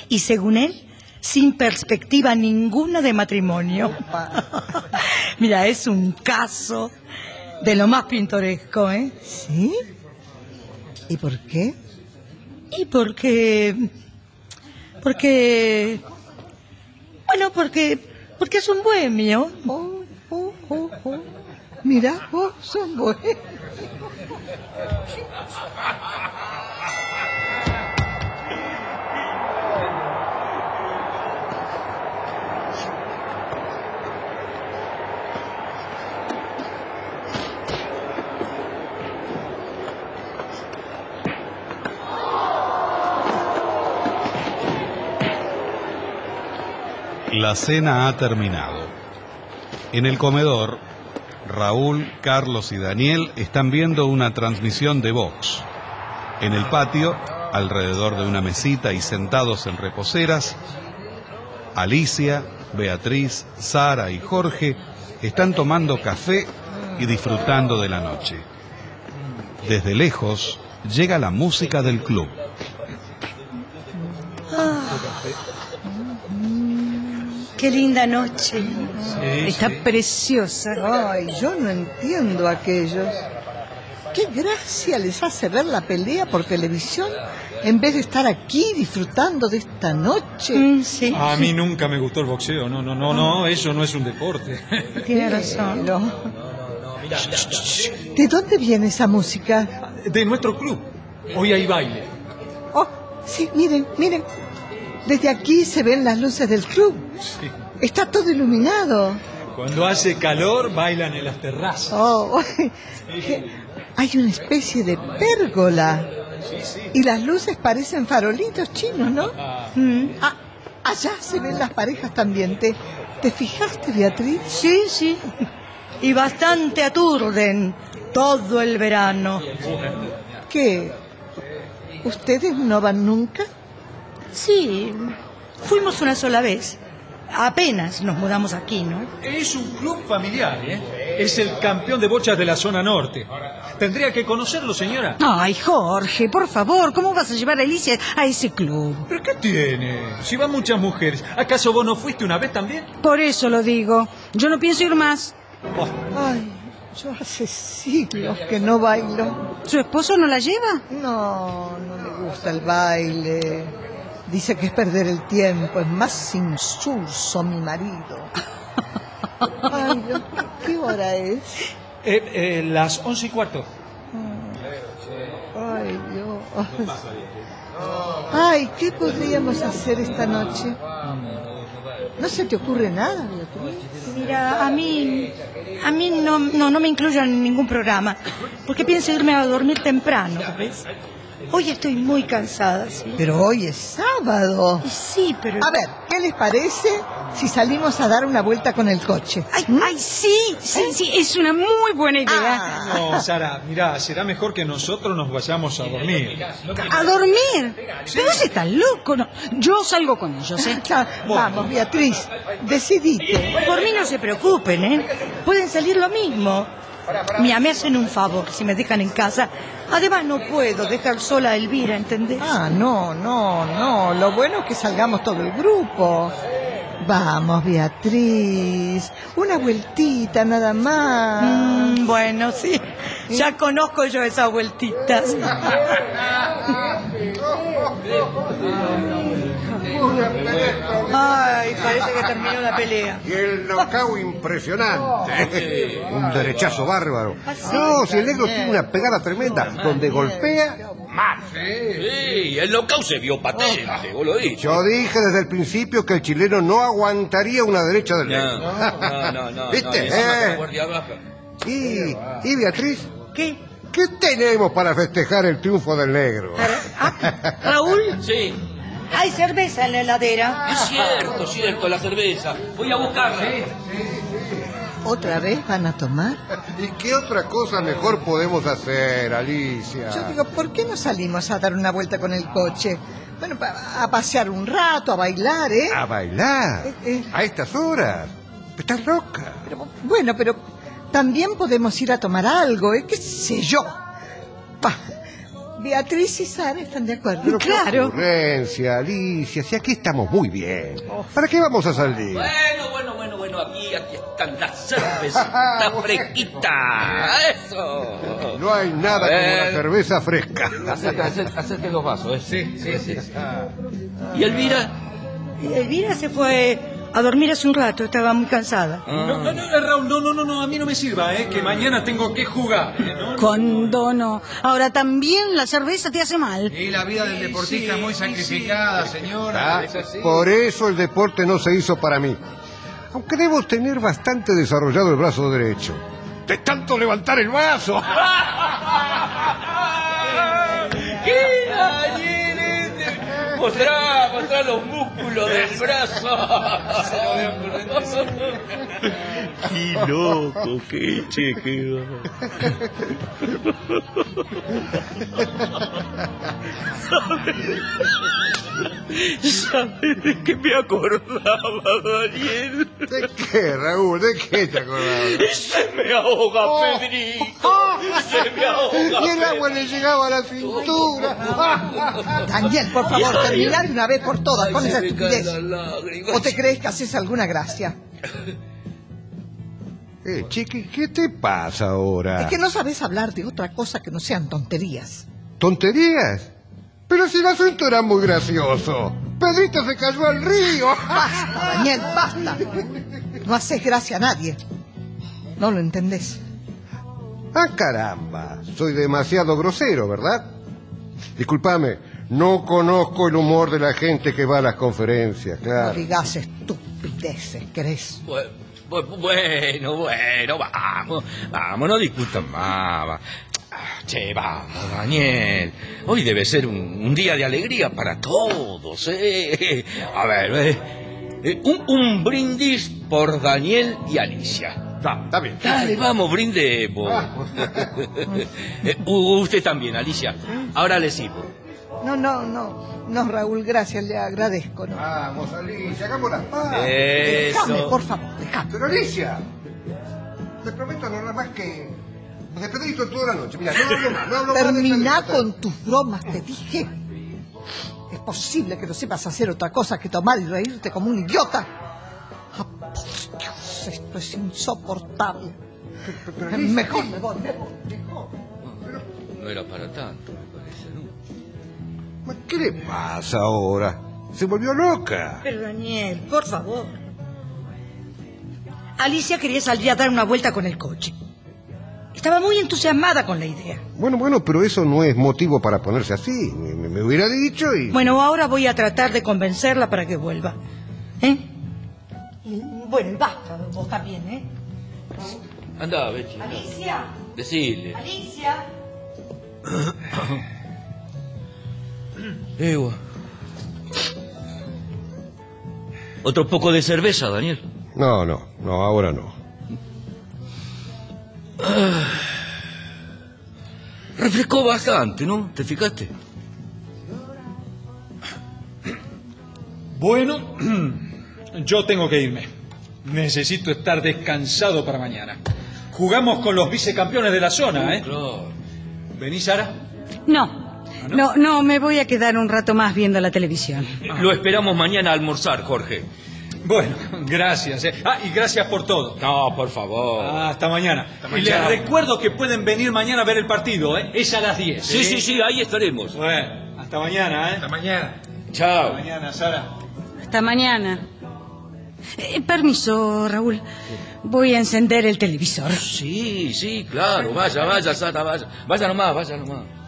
S4: Y según él, sin perspectiva ninguna de matrimonio. (laughs) Mira, es un caso de lo más pintoresco, ¿eh?
S10: ¿Sí? ¿Y por qué?
S4: Y porque... Porque... Bueno, porque... Porque es un bohemio.
S10: Oh, oh, oh, oh. Mira, vos sos bueno.
S1: La cena ha terminado. En el comedor, Raúl, Carlos y Daniel están viendo una transmisión de Vox. En el patio, alrededor de una mesita y sentados en reposeras, Alicia, Beatriz, Sara y Jorge están tomando café y disfrutando de la noche. Desde lejos llega la música del club.
S4: Qué linda noche.
S6: Está preciosa.
S10: Ay, yo no entiendo a aquellos. ¿Qué gracia les hace ver la pelea por televisión en vez de estar aquí disfrutando de esta noche?
S4: Mm, sí,
S9: A mí nunca me gustó el boxeo. No, no, no, no, eso no es un deporte. (laughs)
S4: tiene razón.
S10: Pero- ¿De dónde viene esa música?
S9: De nuestro club. Hoy hay baile.
S10: Oh, sí, miren, miren. Desde aquí se ven las luces del club.
S9: Sí.
S10: Está todo iluminado.
S9: Cuando hace calor, bailan en las terrazas.
S10: Oh, (laughs) hay una especie de pérgola. Y las luces parecen farolitos chinos, ¿no?
S4: Mm,
S10: Ah, allá se ven las parejas también. ¿Te, ¿te fijaste, Beatriz?
S4: Sí, sí. Y bastante aturden todo el verano.
S10: ¿Qué? ¿Ustedes no van nunca?
S4: Sí, fuimos una sola vez. Apenas nos mudamos aquí, ¿no?
S9: Es un club familiar, ¿eh? Es el campeón de bochas de la zona norte. Tendría que conocerlo, señora.
S6: Ay, Jorge, por favor, ¿cómo vas a llevar a Alicia a ese club?
S9: ¿Pero qué tiene? Si van muchas mujeres, ¿acaso vos no fuiste una vez también?
S6: Por eso lo digo. Yo no pienso ir más.
S9: Oh,
S10: Ay, yo hace siglos que no bailo.
S6: ¿Su esposo no la lleva?
S10: No, no le gusta el baile. Dice que es perder el tiempo, es más insulso mi marido. Ay, Dios, ¿qué hora es?
S9: eh, eh, las once y cuarto.
S10: Ay, Dios. Ay, ¿qué podríamos hacer esta noche? ¿No se te ocurre nada, Beatriz?
S4: Mira, a mí, a mí no, no, no me incluyo en ningún programa, porque pienso irme a dormir temprano, ¿ves? Hoy estoy muy cansada, sí.
S10: Pero hoy es sábado.
S4: Sí, pero...
S10: A ver, ¿qué les parece si salimos a dar una vuelta con el coche?
S6: Ay, ay, sí, sí, sí, es una muy buena idea.
S10: Ah,
S9: No, Sara, mirá, será mejor que nosotros nos vayamos a dormir.
S6: ¿A dormir? Pero vos estás loco, ¿no? Yo salgo con ellos, ¿eh? (laughs)
S10: vamos, Beatriz, decidite.
S4: Por mí no se preocupen, ¿eh? Pueden salir lo mismo. Mira, me hacen un favor si me dejan en casa. Además, no puedo dejar sola a Elvira, ¿entendés?
S10: Ah, no, no, no. Lo bueno es que salgamos todo el grupo. Vamos, Beatriz. Una vueltita nada más.
S4: Mm, bueno, sí. Ya conozco yo esas vueltitas. (laughs) Ay, parece que terminó la pelea.
S8: Y el knockout impresionante. (laughs) Un derechazo bárbaro. No, si el negro tiene una pegada tremenda, donde golpea, mal.
S7: Sí, el knockout se vio patente, vos lo dicho.
S8: Yo dije desde el principio que el chileno no aguantaría una derecha del negro.
S7: No, no, no, no.
S8: ¿Viste?
S7: y
S8: Eh. ¿Y, y Beatriz?
S4: ¿Qué?
S8: ¿Qué tenemos para festejar el triunfo del negro?
S4: ¿Raúl?
S7: Sí,
S4: Hay cerveza en la heladera.
S7: es cierto, cierto, la cerveza. Voy a buscarla.
S10: ¿Otra vez van a tomar?
S8: ¿Y qué otra cosa mejor podemos hacer, Alicia?
S10: Yo digo, ¿por qué no salimos a dar una vuelta con el coche? Bueno, a pasear un rato, a bailar, ¿eh?
S8: ¿A bailar?
S10: Eh, eh.
S8: ¿A estas horas? ¿Estás loca?
S10: Pero, bueno, pero también podemos ir a tomar algo, ¿eh? ¿Qué sé yo? Pa. Beatriz y Sara están de acuerdo.
S8: Pero qué
S6: Claro.
S8: ocurrencia, Alicia, si aquí estamos muy bien. ¿Para qué vamos a salir?
S7: Bueno, bueno, bueno, bueno, aquí, aquí están las (laughs) cervecitas fresquitas. Eso.
S8: No hay nada como la
S7: Eh.
S8: cerveza fresca.
S7: Acerca los vasos, ¿eh? Sí, sí, sí. ¿Y Elvira?
S4: Elvira se fue a dormir hace un rato, estaba muy cansada.
S9: No, no, no, Raúl, no, no, no, no, a mí no me sirva, ¿eh? Que mañana tengo que jugar. ¿eh? No.
S6: Condono. Ahora también la cerveza te hace mal.
S5: Y la vida del deportista es muy sacrificada, señora.
S8: Ah,
S5: Es así.
S8: Por eso el deporte no se hizo para mí. Aunque debo tener bastante desarrollado el brazo derecho. De tanto levantar el vaso. (laughs) (laughs)
S7: ¿Qué mostrá los músculos del brazo. Qué loco, qué chequeo. ¿Sabes de qué me acordaba, Daniel?
S8: ¿De qué, Raúl? ¿De qué te acordabas?
S7: Se me ahoga, Pedrito. Se me ahoga.
S8: Y el agua le llegaba a la cintura. (laughs)
S10: Daniel, por favor, terminar de una vez por todas con esa
S7: caen
S10: estupidez.
S7: las lágrimas.
S10: ¿O te crees que haces alguna gracia?
S8: Eh, chiqui, ¿qué te pasa ahora?
S10: Es que no sabes hablar de otra cosa que no sean tonterías.
S8: ¿Tonterías? Pero si el asunto era muy gracioso. Pedrito se cayó al río.
S10: Basta, Daniel, basta. No haces gracia a nadie. No lo entendés.
S8: Ah, caramba. Soy demasiado grosero, ¿verdad? Discúlpame, no conozco el humor de la gente que va a las conferencias,
S10: No
S8: claro.
S10: digas estupideces,
S7: bu- Bueno, bueno, vamos, vamos, no discutan más. Ah, Che, vamos, Daniel. Hoy debe ser un, un día de alegría para todos, ¿eh? A ver, eh, eh, un, un brindis por Daniel y Alicia.
S8: Está, está bien.
S7: Dale, vamos, brindemos. (laughs) U- usted también, Alicia. Ahora le sirvo.
S10: No, no, no. No, Raúl, gracias, le agradezco. No.
S8: Vamos, Alicia, hagamos las.
S10: Déjame,
S7: Eso.
S10: por favor, déjame.
S8: Pero Alicia, te prometo no hablar más que de Pedrito toda la noche. Mira, no hablo más, no hablo más
S10: Terminá
S8: Pedrito.
S10: con tus bromas, te dije. Es posible que no sepas hacer otra cosa que tomar y reírte como un idiota. Ah, por Dios, esto es insoportable. Mejor me voy, me voy, mejor.
S7: No era para tanto, me.
S8: ¿Qué le pasa ahora? Se volvió loca.
S4: Pero Daniel, por favor. Alicia quería salir a dar una vuelta con el coche. Estaba muy entusiasmada con la idea.
S8: Bueno, bueno, pero eso no es motivo para ponerse así. Me, me- me hubiera dicho y...
S4: Bueno, ahora voy a tratar de convencerla para que vuelva. ¿Eh? Y, bueno, y basta, vos también, ¿eh?
S7: Anda, Betty.
S4: Alicia,
S7: Decile.
S4: Alicia. (coughs)
S7: Ewa. Otro poco de cerveza, Daniel.
S8: No, no, no, ahora no.
S7: Refrescó bastante, ¿no? ¿Te fijaste?
S9: Bueno, (clears throat) yo tengo que irme. Necesito estar descansado para mañana. Jugamos con los vicecampeones de la zona, ¿eh?
S7: Claro.
S9: ¿Venís, Sara?
S6: No. No, no, me voy a quedar un rato más viendo la televisión.
S7: Lo esperamos mañana a almorzar, Jorge.
S9: Bueno, gracias. ¿eh? Ah, y gracias por todo.
S7: No, por favor.
S9: Hasta mañana. y
S7: mañana.
S9: les recuerdo que pueden venir mañana a ver el partido, ¿eh? Es a las 10.
S7: Sí, sí, sí, ahí estaremos.
S9: Bueno, hasta mañana, ¿eh?
S5: Hasta mañana.
S7: Chao.
S9: Hasta mañana, Sara.
S6: Hasta mañana. Eh, permiso, Raúl. Voy a encender el televisor.
S7: Sí, sí, claro. Vaya, vaya, Sata, vaya. Vaya nomás, vaya nomás.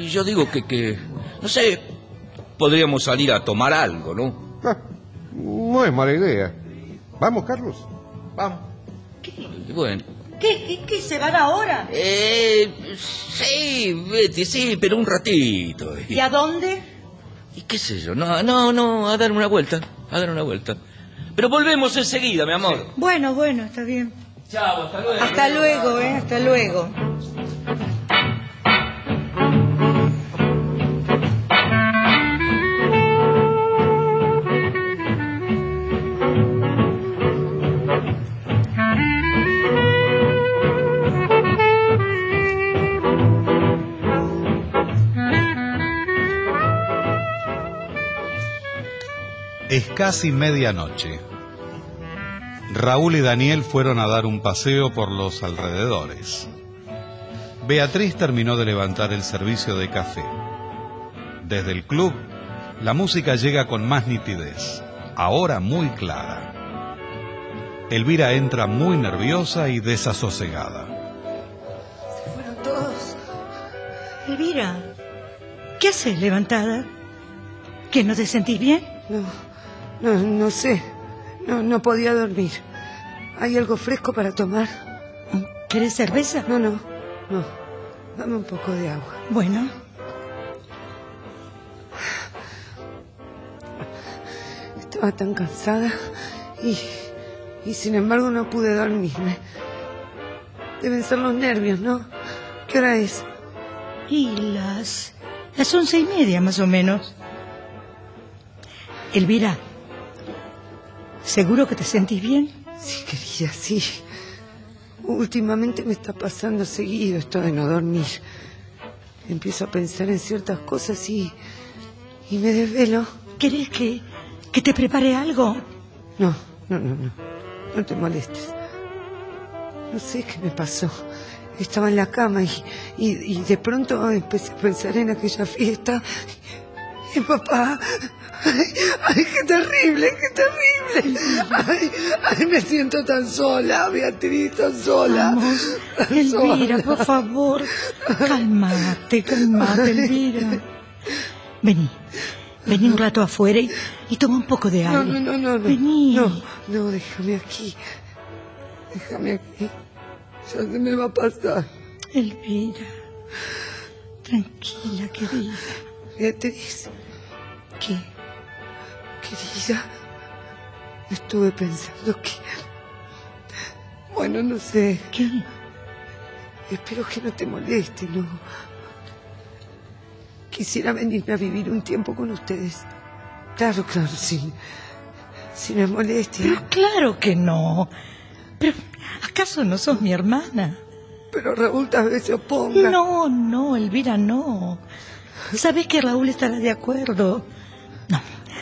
S7: Y yo digo que, que, no sé, podríamos salir a tomar algo, ¿no?
S8: Ah, no es mala idea. Vamos, Carlos. Vamos.
S7: Y bueno.
S4: ¿Qué, qué, qué se van ahora?
S7: Eh, sí, Betty, sí, pero un ratito.
S4: ¿Y a dónde?
S7: ¿Y qué sé yo? No, no, no, a dar una vuelta, a dar una vuelta. Pero volvemos enseguida, mi amor.
S4: Bueno, bueno, está bien.
S7: Chao, hasta luego.
S4: Hasta luego, ¿eh? Hasta luego.
S1: Es casi medianoche. Raúl y Daniel fueron a dar un paseo por los alrededores. Beatriz terminó de levantar el servicio de café. Desde el club, la música llega con más nitidez, ahora muy clara. Elvira entra muy nerviosa y desasosegada.
S4: Fueron todos. Elvira, ¿qué haces levantada? ¿Que no te sentís bien?
S3: No, no, no sé. No, no podía dormir. ¿Hay algo fresco para tomar?
S4: ¿Querés cerveza?
S3: No, no, no. Dame un poco de agua.
S4: Bueno.
S3: Estaba tan cansada y, y sin embargo no pude dormirme. Deben ser los nervios, ¿no? ¿Qué hora es?
S4: Y las... las once y media más o menos. Elvira, ¿seguro que te sentís bien?
S3: Sí, querida, sí. Últimamente me está pasando seguido esto de no dormir. Empiezo a pensar en ciertas cosas y, y me desvelo.
S4: ¿Querés que, que te prepare algo?
S3: No, no, no, no. No te molestes. No sé qué me pasó. Estaba en la cama y, y, y de pronto empecé a pensar en aquella fiesta. Y papá, ay, ay, qué terrible, qué terrible. Ay, ay, me siento tan sola, Beatriz, tan sola.
S4: Vamos,
S3: tan
S4: Elvira,
S3: sola.
S4: por favor. Calmate, calmate, Elvira. Vení, vení un rato afuera y, y toma un poco de
S3: No,
S4: aire.
S3: no, no, no, no.
S4: Vení.
S3: No, no, déjame aquí. Déjame aquí. Ya se me va a pasar.
S4: Elvira, tranquila, querida.
S3: Beatriz,
S4: ¿Qué?
S3: Querida, estuve pensando que... Bueno, no sé.
S4: ¿Qué?
S3: Espero que no te moleste, no. Quisiera venirme a vivir un tiempo con ustedes. Claro, claro, sin, sin la molestia.
S4: Pero claro que no. Pero, ¿acaso no sos mi hermana?
S3: Pero Raúl tal vez se oponga.
S4: No, no, Elvira, no. Sabes que Raúl estará de acuerdo. No,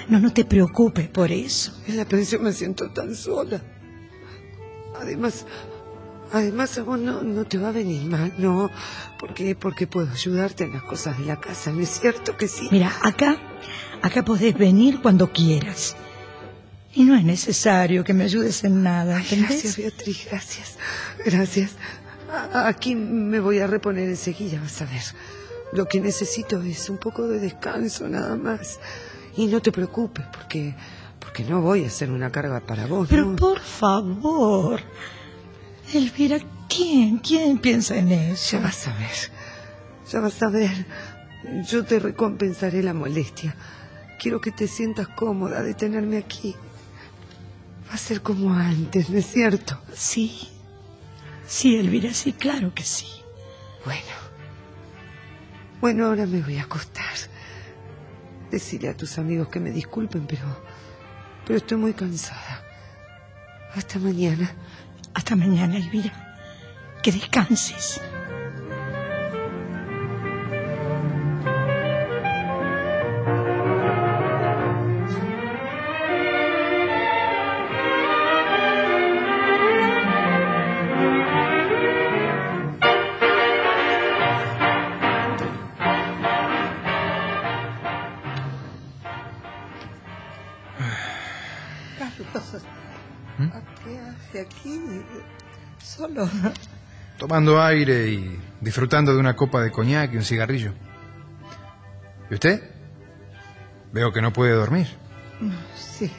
S4: no, no te preocupes por eso.
S3: En la pensión me siento tan sola. Además, además a vos no, no te va a venir mal, ¿no? Porque, porque puedo ayudarte en las cosas de la casa, ¿no es cierto que sí?
S4: Mira, acá, acá podés venir cuando quieras. Y no es necesario que me ayudes en nada, ¿entendés?
S3: Gracias, Beatriz, gracias. Gracias. Aquí me voy a reponer enseguida, vas a ver. Lo que necesito es un poco de descanso, nada más. Y no te preocupes, porque, porque no voy a ser una carga para vos,
S4: Pero
S3: ¿no?
S4: por favor, Elvira, ¿quién, quién piensa en eso?
S3: Ya vas a ver. Ya vas a ver. Yo te recompensaré la molestia. Quiero que te sientas cómoda de tenerme aquí. Va a ser como antes, ¿no es cierto?
S4: Sí, sí, Elvira, sí, claro que sí.
S3: Bueno. Bueno, ahora me voy a acostar. Decirle a tus amigos que me disculpen, pero. Pero estoy muy cansada. Hasta mañana.
S4: Hasta mañana, Elvira. Que descanses.
S5: Tomando aire y disfrutando de una copa de coñac y un cigarrillo. ¿Y usted? Veo que no puede dormir.
S10: Sí.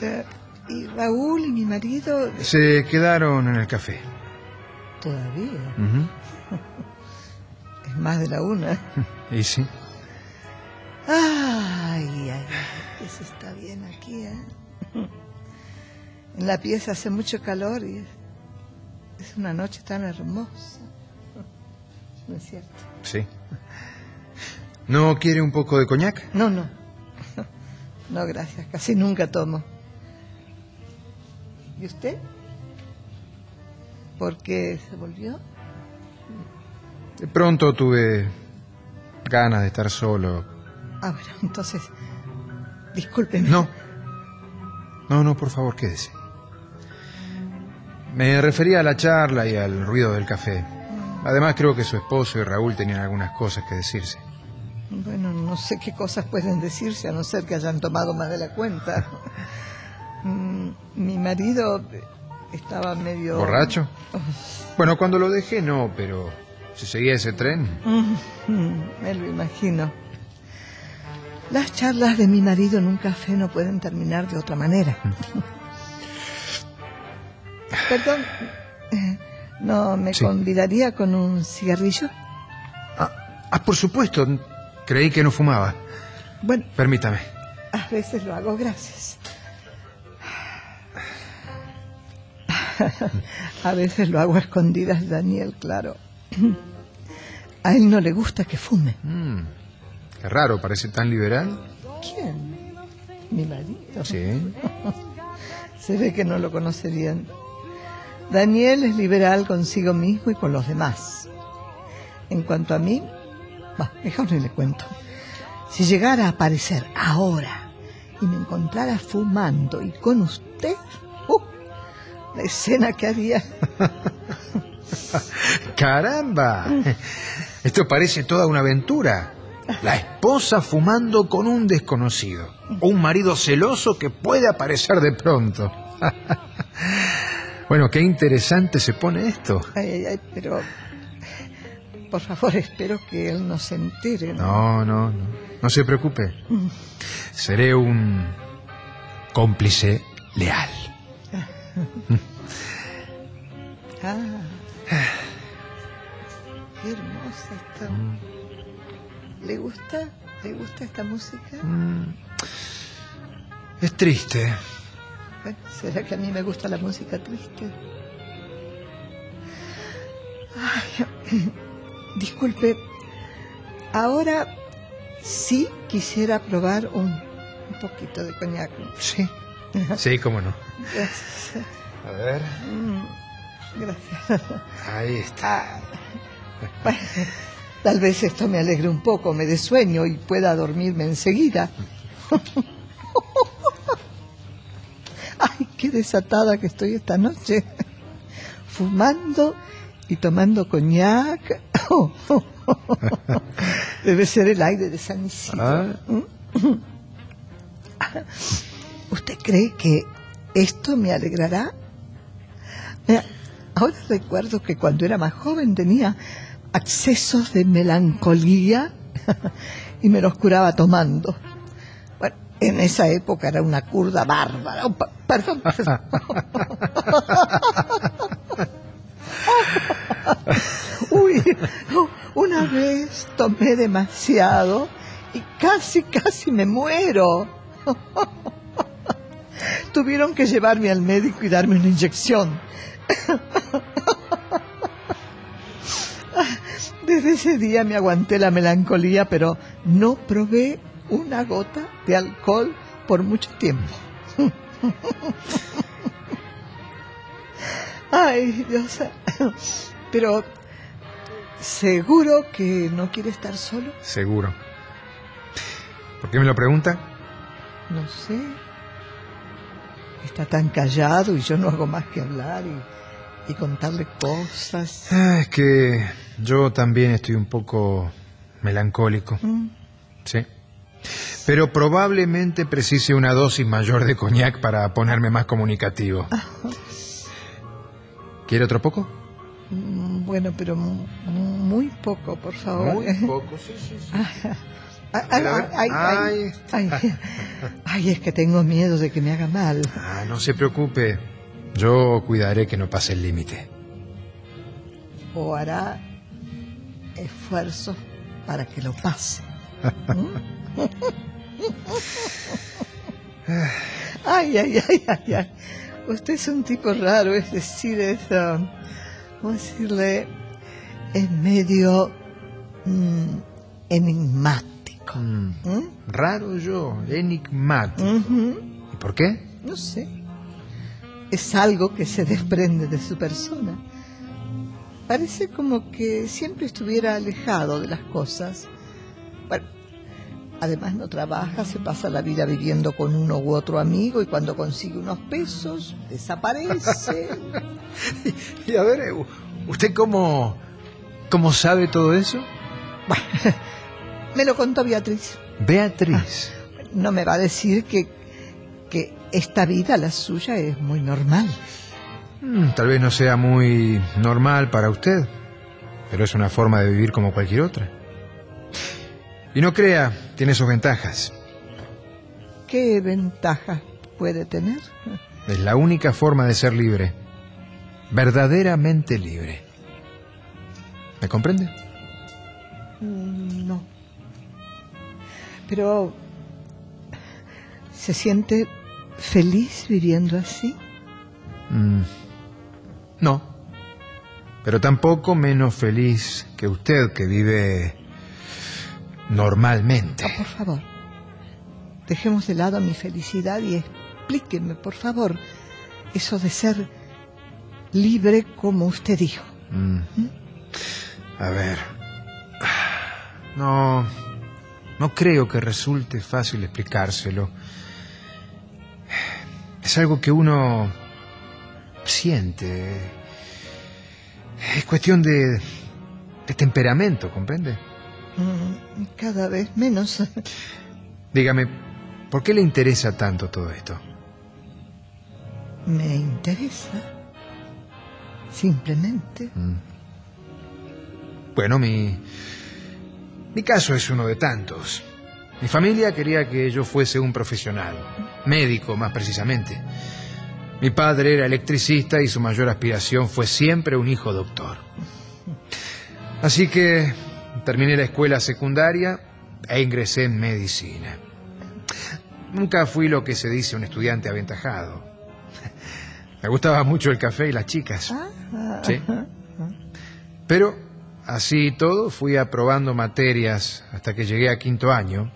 S10: Eh, y Raúl y mi marido
S5: Se quedaron en el café.
S10: todavía. (laughs) Es más de la una.
S5: Y sí.
S10: Ay, ay, que se está bien aquí, ¿eh? (laughs) En la pieza hace mucho calor y es, una noche tan hermosa. ¿No es cierto?
S5: Sí. ¿No quiere un poco de coñac?
S10: No, no. No, gracias. Casi nunca tomo. ¿Y usted? ¿Por qué se volvió?
S5: De pronto tuve ganas de estar solo.
S10: Ah, bueno, entonces, discúlpeme.
S5: No. No, no, por favor, quédese. Me refería a la charla y al ruido del café. Además, creo que su esposo y Raúl tenían algunas cosas que decirse.
S10: Bueno, no sé qué cosas pueden decirse a no ser que hayan tomado más de la cuenta. (laughs) Mm, Mi marido estaba medio...
S5: ¿Borracho? Bueno, cuando lo dejé, no, pero si seguía ese tren.
S10: Mm, Me lo imagino. Las charlas de mi marido en un café no pueden terminar de otra manera. Perdón, ¿no me
S5: Sí.
S10: convidaría con un cigarrillo?
S5: Ah, por supuesto. Creí que no fumaba.
S10: Bueno,
S5: Permítame.
S10: a veces lo hago, gracias. A veces lo hago a escondidas, Daniel, claro. A él no le gusta que fume.
S5: Mm, qué raro, parece tan liberal.
S10: ¿Quién? Mi marido.
S5: Sí.
S10: Se ve que no lo conocerían. Daniel es liberal consigo mismo y con los demás. En cuanto a mí, bah, mejor le cuento. Si llegara a aparecer ahora y me encontrara fumando y con usted, ¡uh! la escena que haría. (laughs)
S5: ¡Caramba! Esto parece toda una aventura. La esposa fumando con un desconocido. O un marido celoso que puede aparecer de pronto. (laughs) Bueno, qué interesante se pone esto.
S10: Ay, ay, ay, pero por favor, espero que él no se entere.
S5: No, no, no. No se preocupe. Seré un cómplice leal.
S10: Ah, qué hermosa está. ¿Le gusta? ¿Le gusta esta música?
S5: Mm, Es triste.
S10: Bueno, ¿Será que a mí me gusta la música triste? Ay, (laughs) disculpe, ahora sí quisiera probar un, un poquito de coñac.
S5: Sí. (laughs) Sí, cómo no.
S10: Gracias.
S5: A ver.
S10: Mm, Gracias.
S5: Ahí está. (laughs)
S10: Bueno, tal vez esto me alegre un poco, me dé sueño y pueda dormirme enseguida. Qué desatada que estoy esta noche. (laughs) Fumando y tomando coñac. (laughs) Debe ser el aire de San Isidro.
S5: Ah.
S10: ¿Usted cree que esto me alegrará? Ahora recuerdo que cuando era más joven tenía accesos de melancolía (laughs) y me los curaba tomando. En esa época era una curda bárbara. Oh, perdón, perdón. (laughs) Uy, una vez tomé demasiado y casi, casi me muero. (laughs) Tuvieron que llevarme al médico y darme una inyección. (laughs) Desde ese día me aguanté la melancolía, pero no probé una gota de alcohol por mucho tiempo. (laughs) Ay, Dios. Pero, ¿seguro que no quiere estar solo?
S5: Seguro. ¿Por qué me lo pregunta?
S10: No sé. Está tan callado y yo no hago más que hablar y, y contarle cosas.
S5: Ah, Es que yo también estoy un poco melancólico.
S10: Mm.
S5: Sí. Pero probablemente precise una dosis mayor de coñac para ponerme más comunicativo. ¿Quiere otro poco?
S10: Mm, Bueno, pero mu- muy poco, por favor.
S5: Muy (laughs) poco, sí, sí, sí.
S10: Ay, ay,
S5: Mira, a ver.
S10: ay, ay, (laughs) ay, ay, es que tengo miedo de que me haga mal.
S5: Ah, no se preocupe. Yo cuidaré que no pase el límite.
S10: O hará esfuerzos para que lo pase. (laughs) Ay, ay, ay, ay, ay. Usted es un tipo raro, es decir, es, um, ¿cómo decirle? Es medio mm, enigmático.
S5: Mm,
S10: ¿Mm?
S5: Raro yo, enigmático. ¿Y por qué?
S10: No sé. Es algo que se desprende de su persona. Parece como que siempre estuviera alejado de las cosas. Además no trabaja, se pasa la vida viviendo con uno u otro amigo y cuando consigue unos pesos desaparece. (laughs)
S5: Y a ver, ¿usted cómo, cómo sabe todo eso? (laughs)
S10: Me lo contó Beatriz.
S5: Beatriz.
S10: No me va a decir que, que esta vida, la suya, es muy normal.
S5: Mm, tal vez no sea muy normal para usted, pero es una forma de vivir como cualquier otra. Y no crea, tiene sus ventajas.
S10: ¿Qué ventajas puede tener?
S5: Es la única forma de ser libre. Verdaderamente libre. ¿Me comprende?
S10: Mm, No. Pero ¿se siente feliz viviendo así?
S5: Mm, no. Pero tampoco menos feliz que usted que vive normalmente.
S10: Ah, por favor. Dejemos de lado mi felicidad y explíqueme, por favor, eso de ser libre como usted dijo.
S5: Mm. A ver. No. No creo que resulte fácil explicárselo. Es algo que uno siente. Es cuestión de, de temperamento, ¿comprende?
S10: Mm, Cada vez menos. (laughs)
S5: Dígame, ¿por qué le interesa tanto todo esto?
S10: Me interesa. Simplemente.
S5: Bueno, mi. Mi caso es uno de tantos. Mi familia quería que yo fuese un profesional, médico más precisamente. Mi padre era electricista y su mayor aspiración fue siempre un hijo doctor. Así que terminé la escuela secundaria e ingresé en medicina. Nunca fui lo que se dice un estudiante aventajado. Me gustaba mucho el café y las chicas. Sí. Pero así y todo fui aprobando materias hasta que llegué a quinto año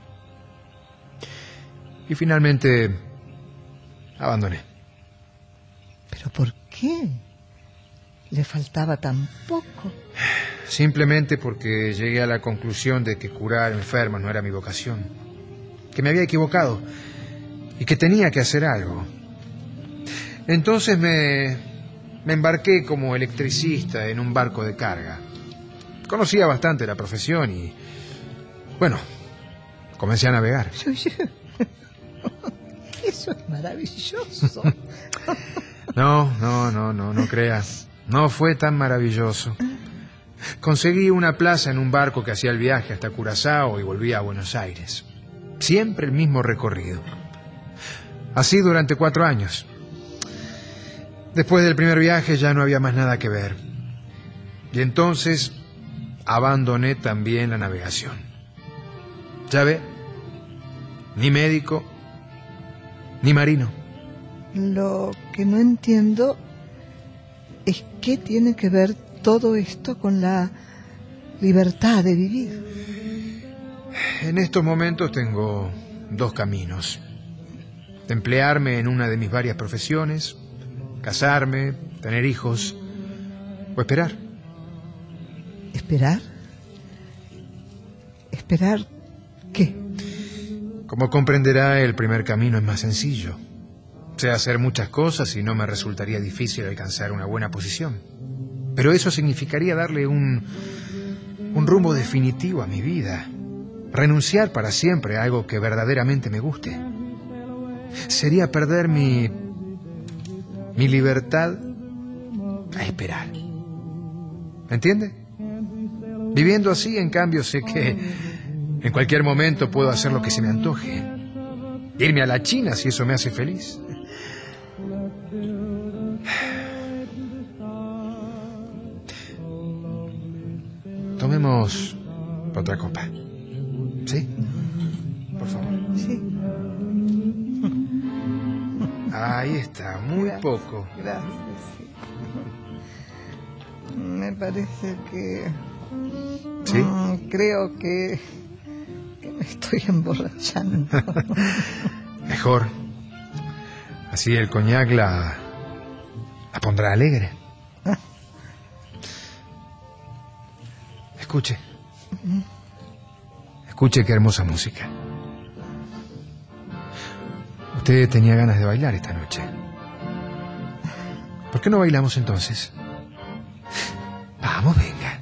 S5: y finalmente abandoné.
S10: ¿Pero por qué? Le faltaba tan poco.
S5: Simplemente porque llegué a la conclusión de que curar enfermos no era mi vocación, que me había equivocado y que tenía que hacer algo. Entonces me, me embarqué como electricista en un barco de carga. Conocía bastante la profesión y, bueno, comencé a navegar. (laughs) (laughs)
S10: Eso es maravilloso. (laughs)
S5: No, no, no, no, no creas. No fue tan maravilloso. Conseguí una plaza en un barco que hacía el viaje hasta Curazao y volvía a Buenos Aires. Siempre el mismo recorrido. Así durante cuatro años. Después del primer viaje ya no había más nada que ver. Y entonces abandoné también la navegación. Ya ve, ni médico, ni marino.
S10: Lo que no entiendo es qué tiene que ver todo esto con la libertad de vivir.
S5: En estos momentos tengo dos caminos. Emplearme en una de mis varias profesiones, casarme, tener hijos o esperar.
S10: ¿Esperar? ¿Esperar qué?
S5: Como comprenderá, el primer camino es más sencillo. Sé hacer muchas cosas y no me resultaría difícil alcanzar una buena posición. Pero eso significaría darle un, rumbo definitivo a mi vida. Renunciar para siempre a algo que verdaderamente me guste. Sería perder mi, mi libertad a esperar. ¿Me entiende? Viviendo así, en cambio, sé que en cualquier momento puedo hacer lo que se me antoje. Irme a la China si eso me hace feliz. Tomemos otra copa. ¿Sí? Por favor.
S10: Sí,
S5: Ahí está, muy
S10: Gracias.
S5: poco.
S10: gracias. sí. Me parece que...
S5: ¿Sí?
S10: mm, creo que, que me estoy emborrachando. (laughs)
S5: Mejor. Así el coñac la, la pondrá alegre. Escuche. Escuche qué hermosa música. Usted tenía ganas de bailar esta noche. ¿Por qué no bailamos entonces? Vamos, venga.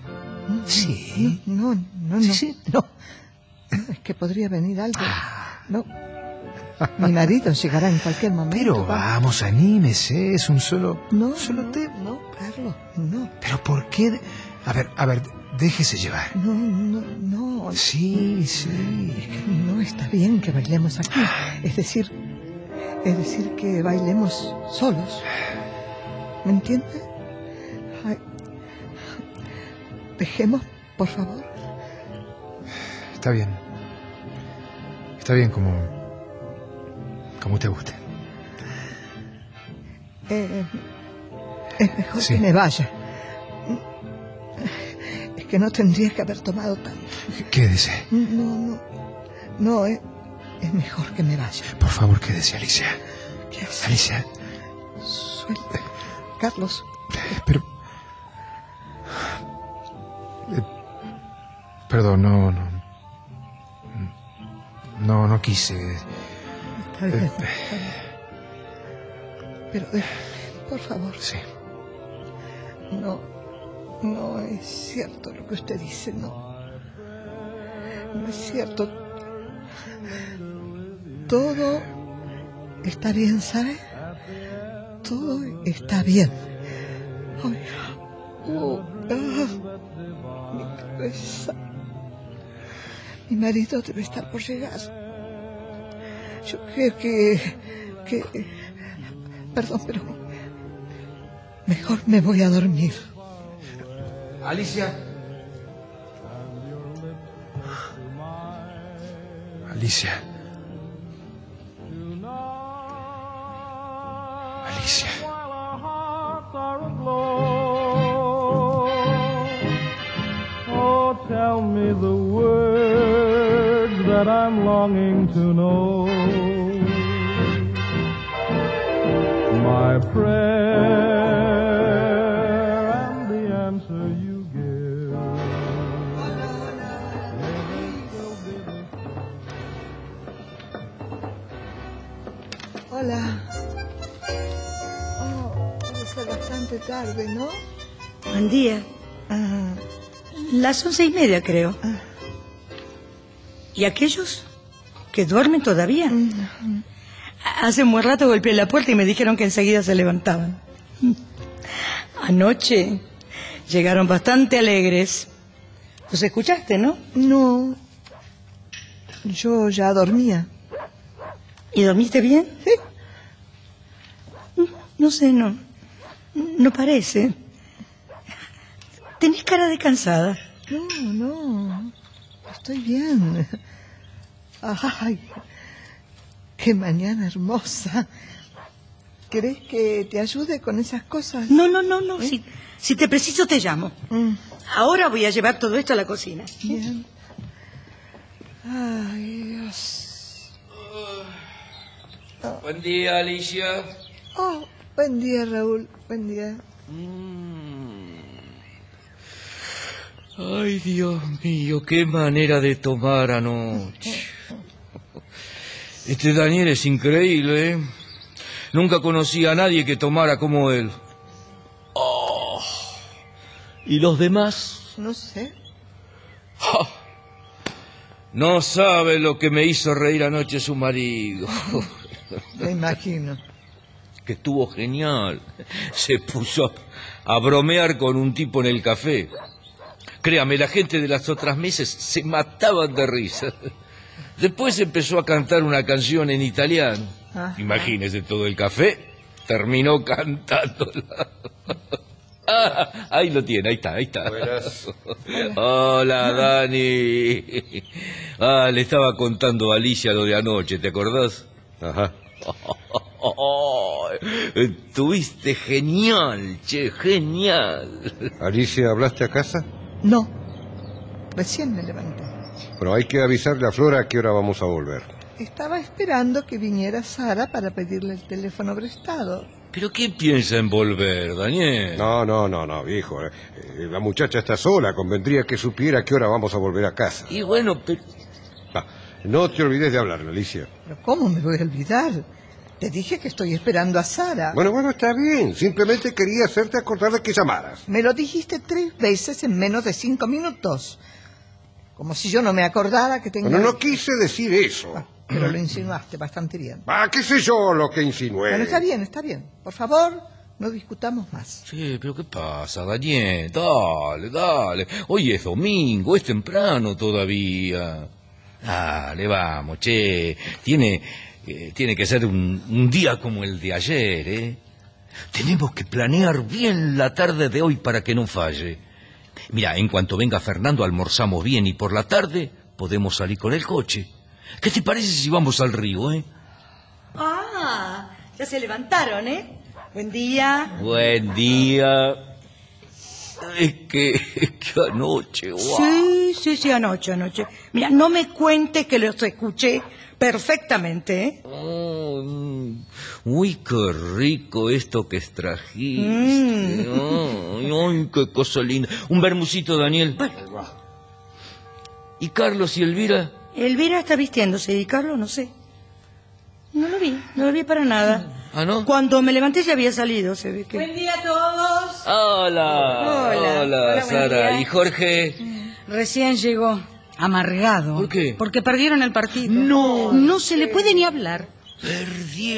S5: Sí.
S10: No, no, no.
S5: Sí, sí.
S10: No. No, Es que podría venir algo. No. Mi marido llegará en cualquier momento.
S5: Pero
S10: Va-
S5: vamos, anímese. Es un solo...
S10: No,
S5: solo
S10: no,
S5: té.
S10: No, Carlos, no.
S5: ¿Pero por qué? A ver, a ver, déjese llevar.
S10: No, no, no.
S5: Sí, sí.
S10: No está bien que bailemos aquí. Es decir, es decir que bailemos solos. ¿Me entiende? Ay. Dejemos, por favor.
S5: Está bien. Está bien como... como usted guste.
S10: Eh, es mejor
S5: Sí.
S10: que me vaya. Que no tendría que haber tomado tanto.
S5: Quédese.
S10: No, no. No, es, es mejor que me vaya.
S5: Por favor, quédese, Alicia.
S10: ¿Qué hace?
S5: Alicia.
S10: Suelta. Carlos,
S5: Pero... Eh, perdón, no, no... No, no quise.
S10: está bien. está bien. Pero déjame, por favor.
S5: Sí.
S10: No, no es cierto lo que usted dice, no. No es cierto. Todo está bien, ¿sabe? Todo está bien. Ay, oh, ah, mi cabeza. Mi marido debe estar por llegar. Yo creo que... que... Perdón, pero... Mejor me voy a dormir.
S5: Alicia. Alicia. Alicia.
S11: Oh, tell me the words that I'm longing to know. My prayer
S10: bastante tarde, ¿no?
S4: Buen día.
S10: Ah,
S4: Las once y media, creo. ¿Y aquellos? ¿Que duermen todavía? Hace un buen rato golpeé la puerta y me dijeron que enseguida se levantaban. Anoche llegaron bastante alegres. ¿Los escuchaste, no?
S10: no. Yo ya dormía.
S4: ¿Y dormiste bien?
S10: Sí.
S4: No sé, no. No parece. Tenés cara de cansada.
S10: No, no. Estoy bien. Ay, qué mañana hermosa. ¿Querés que te ayude con esas cosas?
S4: No, no, no, no. Si, si te preciso, te llamo.
S10: Mm,
S4: Ahora voy a llevar todo esto a la cocina.
S10: bien. Ay, Dios.
S7: Buen día, Alicia.
S10: Oh, buen día, Raúl. Buen día.
S7: Ay, Dios mío, qué manera de tomar anoche. Este Daniel es increíble, ¿eh? Nunca conocí a nadie que tomara como él. Oh. ¿Y los demás?
S10: No sé.
S7: No sabe lo que me hizo reír anoche su marido.
S10: Me imagino.
S7: Que estuvo genial. (laughs) Se puso a, bromear con un tipo en el café. Créame, la gente de las otras mesas se mataban de risa. (laughs) Después empezó a cantar una canción en italiano.
S10: Ajá.
S7: Imagínese todo el café, terminó (laughs) cantándola. Ah, ahí lo tiene, ahí está, ahí está. Hola, Dani. Ah, le estaba contando a Alicia lo de anoche, ¿te acordás?
S8: Ajá.
S7: Estuviste genial, che, genial.
S8: Alicia, ¿hablaste a casa?
S10: No, recién me levanté.
S8: Bueno, hay que avisarle a Flora a qué hora vamos a volver.
S10: Estaba esperando que viniera Sara para pedirle el teléfono prestado.
S7: ¿Pero qué piensa en volver, Daniel?
S8: No, no, no, no, viejo. eh, eh, la muchacha está sola. Convendría que supiera a qué hora vamos a volver a casa.
S7: Y bueno, pero...
S8: Ah, no te olvides de hablar, Alicia.
S10: Pero ¿cómo me voy a olvidar? Te dije que estoy esperando a Sara.
S8: Bueno, bueno, está bien. Simplemente quería hacerte acordar de que llamaras.
S10: Me lo dijiste tres veces en menos de cinco minutos. Como si yo no me acordara que tenía...
S8: Bueno, no quise decir eso.
S10: Ah, pero lo insinuaste bastante bien.
S8: Ah, qué sé yo lo que insinué.
S10: Bueno, está bien, está bien. Por favor, no discutamos más.
S7: Sí, pero ¿qué pasa, Daniel? Dale, dale. Hoy es domingo, es temprano todavía. Dale, vamos, che. Tiene, eh, tiene que ser un, un día como el de ayer, ¿eh? Tenemos que planear bien la tarde de hoy para que no falle. Mira, en cuanto venga Fernando almorzamos bien y por la tarde podemos salir con el coche. ¿Qué te parece si vamos al río, eh?
S4: Ah, ya se levantaron, ¿eh? Buen día.
S7: Buen día. Es que, es que anoche, guau.
S4: Sí, sí, sí, anoche, anoche. Mira, no me cuentes que los escuché perfectamente, ¿eh?
S7: Uy, qué rico esto que trajiste.
S4: Mm.
S7: Ay, ay, qué cosa linda. Un bermucito, Daniel. ¿Y Carlos y Elvira?
S4: Elvira está vistiéndose y Carlos no sé. No lo vi, no lo vi para nada.
S7: ¿Ah, no?
S4: Cuando me levanté ya había salido, se ve que...
S6: día a todos.
S7: Hola.
S4: Hola. Hola, buen
S7: Sara. ¿Y Jorge?
S2: Recién llegó, amargado.
S7: ¿Por qué?
S2: Porque perdieron el partido.
S7: No.
S2: No se le puede ni hablar.
S7: Perdí.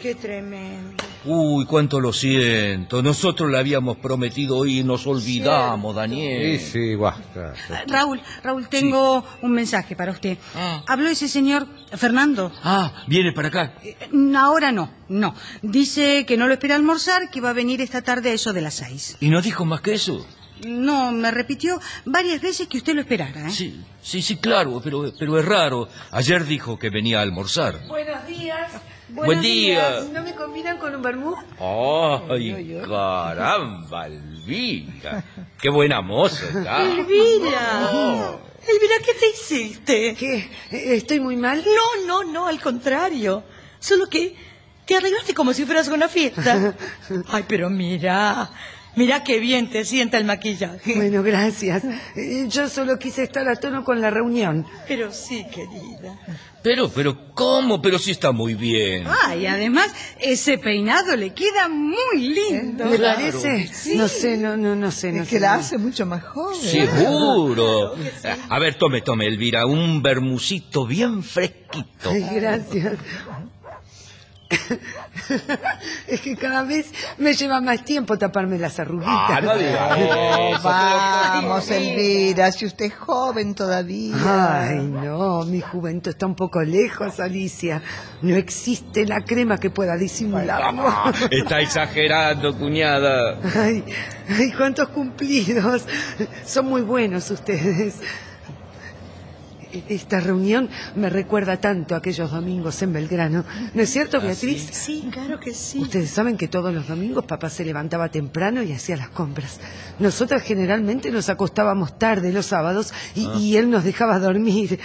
S4: Qué tremendo.
S7: Uy, cuánto lo siento. Nosotros le habíamos prometido hoy y nos olvidamos, Daniel.
S8: Sí, sí, basta.
S2: Raúl, Raúl, tengo un mensaje para usted.
S7: Ah.
S2: Habló ese señor Fernando.
S7: Ah, viene para acá.
S2: Eh, Ahora no, no. Dice que no lo espera almorzar, que va a venir esta tarde a eso de las seis.
S7: ¿Y no dijo más que eso?
S2: No, me repitió varias veces que usted lo esperara, ¿eh?
S7: Sí, sí, sí, claro, pero, pero es raro. Ayer dijo que venía a almorzar.
S3: Buenos días.
S7: Buen día.
S3: ¿No me combinan con un vermú?
S7: ¡Ay, caramba, Elvira! ¡Qué buena moza está!
S4: Elvira. Elvira, ¿qué te hiciste?
S3: ¿Qué? ¿Estoy muy mal?
S4: No, no, no, al contrario. Solo que te arreglaste como si fueras a una fiesta. (laughs) Ay, pero mira, mira qué bien te sienta el maquillaje.
S3: Bueno, gracias. Yo solo quise estar a tono con la reunión.
S4: Pero sí, querida.
S7: Pero, pero, ¿cómo? Pero sí está muy bien.
S2: Ah, y además ese peinado le queda muy lindo.
S3: ¿Me parece? No sé, no, no, no sé. No
S10: Es que
S3: sé.
S10: la hace mucho más joven.
S7: Seguro. A ver, tome, tome, Elvira, un bermucito bien fresquito.
S3: Ay, gracias. (laughs) Es que cada vez me lleva más tiempo taparme las arruguitas.
S7: Ah, no (laughs) eso,
S10: vamos, Elvira, si usted es joven todavía.
S3: Ay, no, mi juventud está un poco lejos, Alicia. No existe la crema que pueda disimularlo.
S7: Ah, (laughs) Está exagerando, cuñada.
S3: Ay, ay, cuántos cumplidos. Son muy buenos ustedes. Esta reunión me recuerda tanto a aquellos domingos en Belgrano. ¿No es cierto, Beatriz?
S4: Sí, claro que sí.
S3: Ustedes saben que todos los domingos papá se levantaba temprano y hacía las compras. Nosotras generalmente nos acostábamos tarde los sábados y, y él nos dejaba dormir.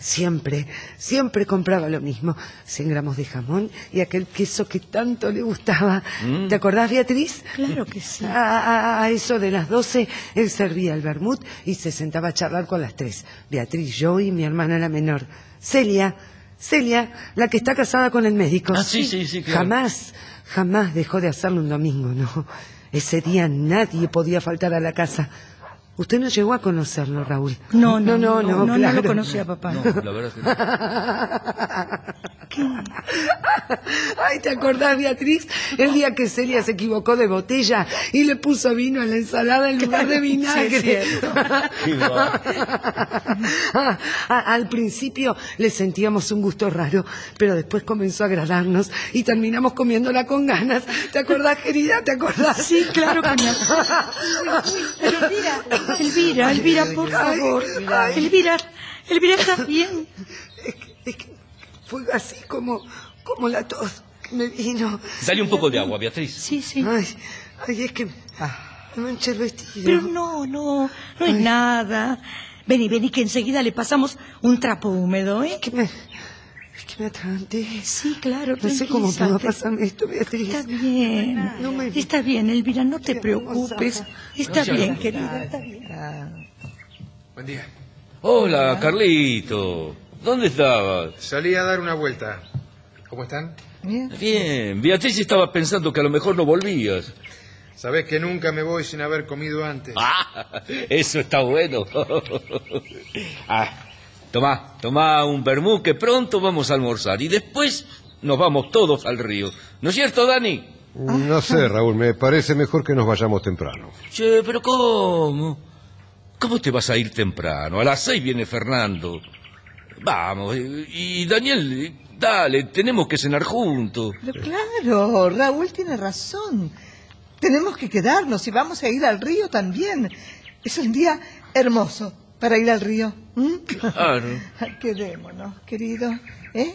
S3: Siempre, siempre compraba lo mismo. 100 gramos de jamón y aquel queso que tanto le gustaba. ¿Te acordás, Beatriz?
S4: Claro que sí.
S3: A, a- a eso de las 12, él servía el vermut y se sentaba a charlar con las tres. Beatriz, yo y mi hermana la menor. Celia, Celia, la que está casada con el médico.
S7: Ah, sí, sí, sí, claro.
S3: Jamás, jamás dejó de hacerlo un domingo, no. Ese día nadie podía faltar a la casa. Usted no llegó a conocerlo, Raúl.
S4: No, no,
S3: no, no,
S4: no, no, no
S3: claro.
S4: lo conocía, papá.
S7: No, la verdad que no.
S3: Ay, ¿te acordás, Beatriz? El día que Celia se equivocó de botella y le puso vino a la ensalada en lugar de vinagre.
S4: Sí, es cierto.
S3: Ah, ah, Al principio le sentíamos un gusto raro, pero después comenzó a agradarnos y terminamos comiéndola con ganas. ¿Te acordás, querida? ¿Te acordás?
S4: Sí, claro que me (laughs) Pero Elvira, (laughs) Elvira, Elvira, por
S3: Ay,
S4: favor.
S3: ay.
S4: Elvira, Elvira, ¿estás (laughs) bien?
S3: Fue así como, como la tos que me vino.
S7: Dale un poco de agua, Beatriz.
S4: Sí, sí.
S3: Ay, ay, es que me manché el vestido.
S4: Pero no, no, no es nada. Vení, vení, que enseguida le pasamos un trapo húmedo, ¿eh?
S3: que me, es que me atraganté.
S4: Sí, claro.
S3: No sé cómo pudo pasarme esto, Beatriz.
S4: Está bien.
S3: No me-
S4: Está bien, Elvira, no te preocupes. Está
S7: No,
S4: bien, querida, está bien.
S5: Buen día.
S7: Hola, Carlito. ¿Dónde estabas?
S5: Salí a dar una vuelta. ¿Cómo están?
S7: Bien. Beatriz estaba pensando que a lo mejor no volvías.
S5: Sabés que nunca me voy sin haber comido antes.
S7: Ah, eso está bueno. (laughs) ah, tomá, tomá un vermú que pronto vamos a almorzar y después nos vamos todos al río. ¿No es cierto, Dani?
S8: No sé, Raúl, me parece mejor que nos vayamos temprano.
S7: Che, pero ¿cómo? ¿Cómo te vas a ir temprano? A las seis viene Fernando. Vamos, y Daniel, dale, tenemos que cenar juntos.
S10: Pero claro, Raúl tiene razón. Tenemos que quedarnos y vamos a ir al río también. Es un día hermoso para ir al río. ¿m?
S7: Claro. (laughs)
S10: Quedémonos, querido. ¿eh?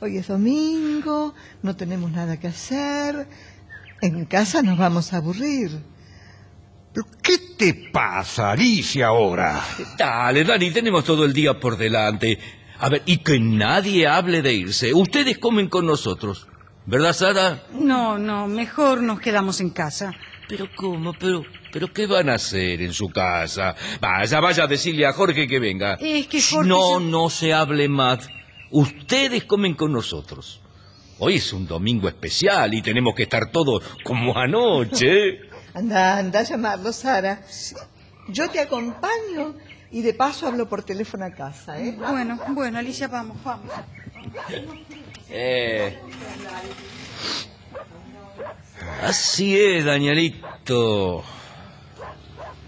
S10: Hoy es domingo, no tenemos nada que hacer. En casa nos vamos a aburrir.
S8: ¿Qué te pasa, Alicia, ahora?
S7: Dale, Dani, tenemos todo el día por delante. A ver, y que nadie hable de irse. Ustedes comen con nosotros. ¿Verdad, Sara?
S6: No, no, mejor nos quedamos en casa.
S7: Pero ¿cómo? Pero, pero ¿qué van a hacer en su casa? Vaya, vaya a decirle a Jorge que venga.
S6: Es que Jorge
S7: No,
S6: se-
S7: no se hable más. Ustedes comen con nosotros. Hoy es un domingo especial y tenemos que estar todos como anoche. (laughs)
S10: Anda, anda a llamarlo, Sara. Yo te acompaño y de paso hablo por teléfono a casa, ¿eh?
S6: Bueno, bueno, Alicia, vamos, vamos.
S7: Eh. Así es, Danielito.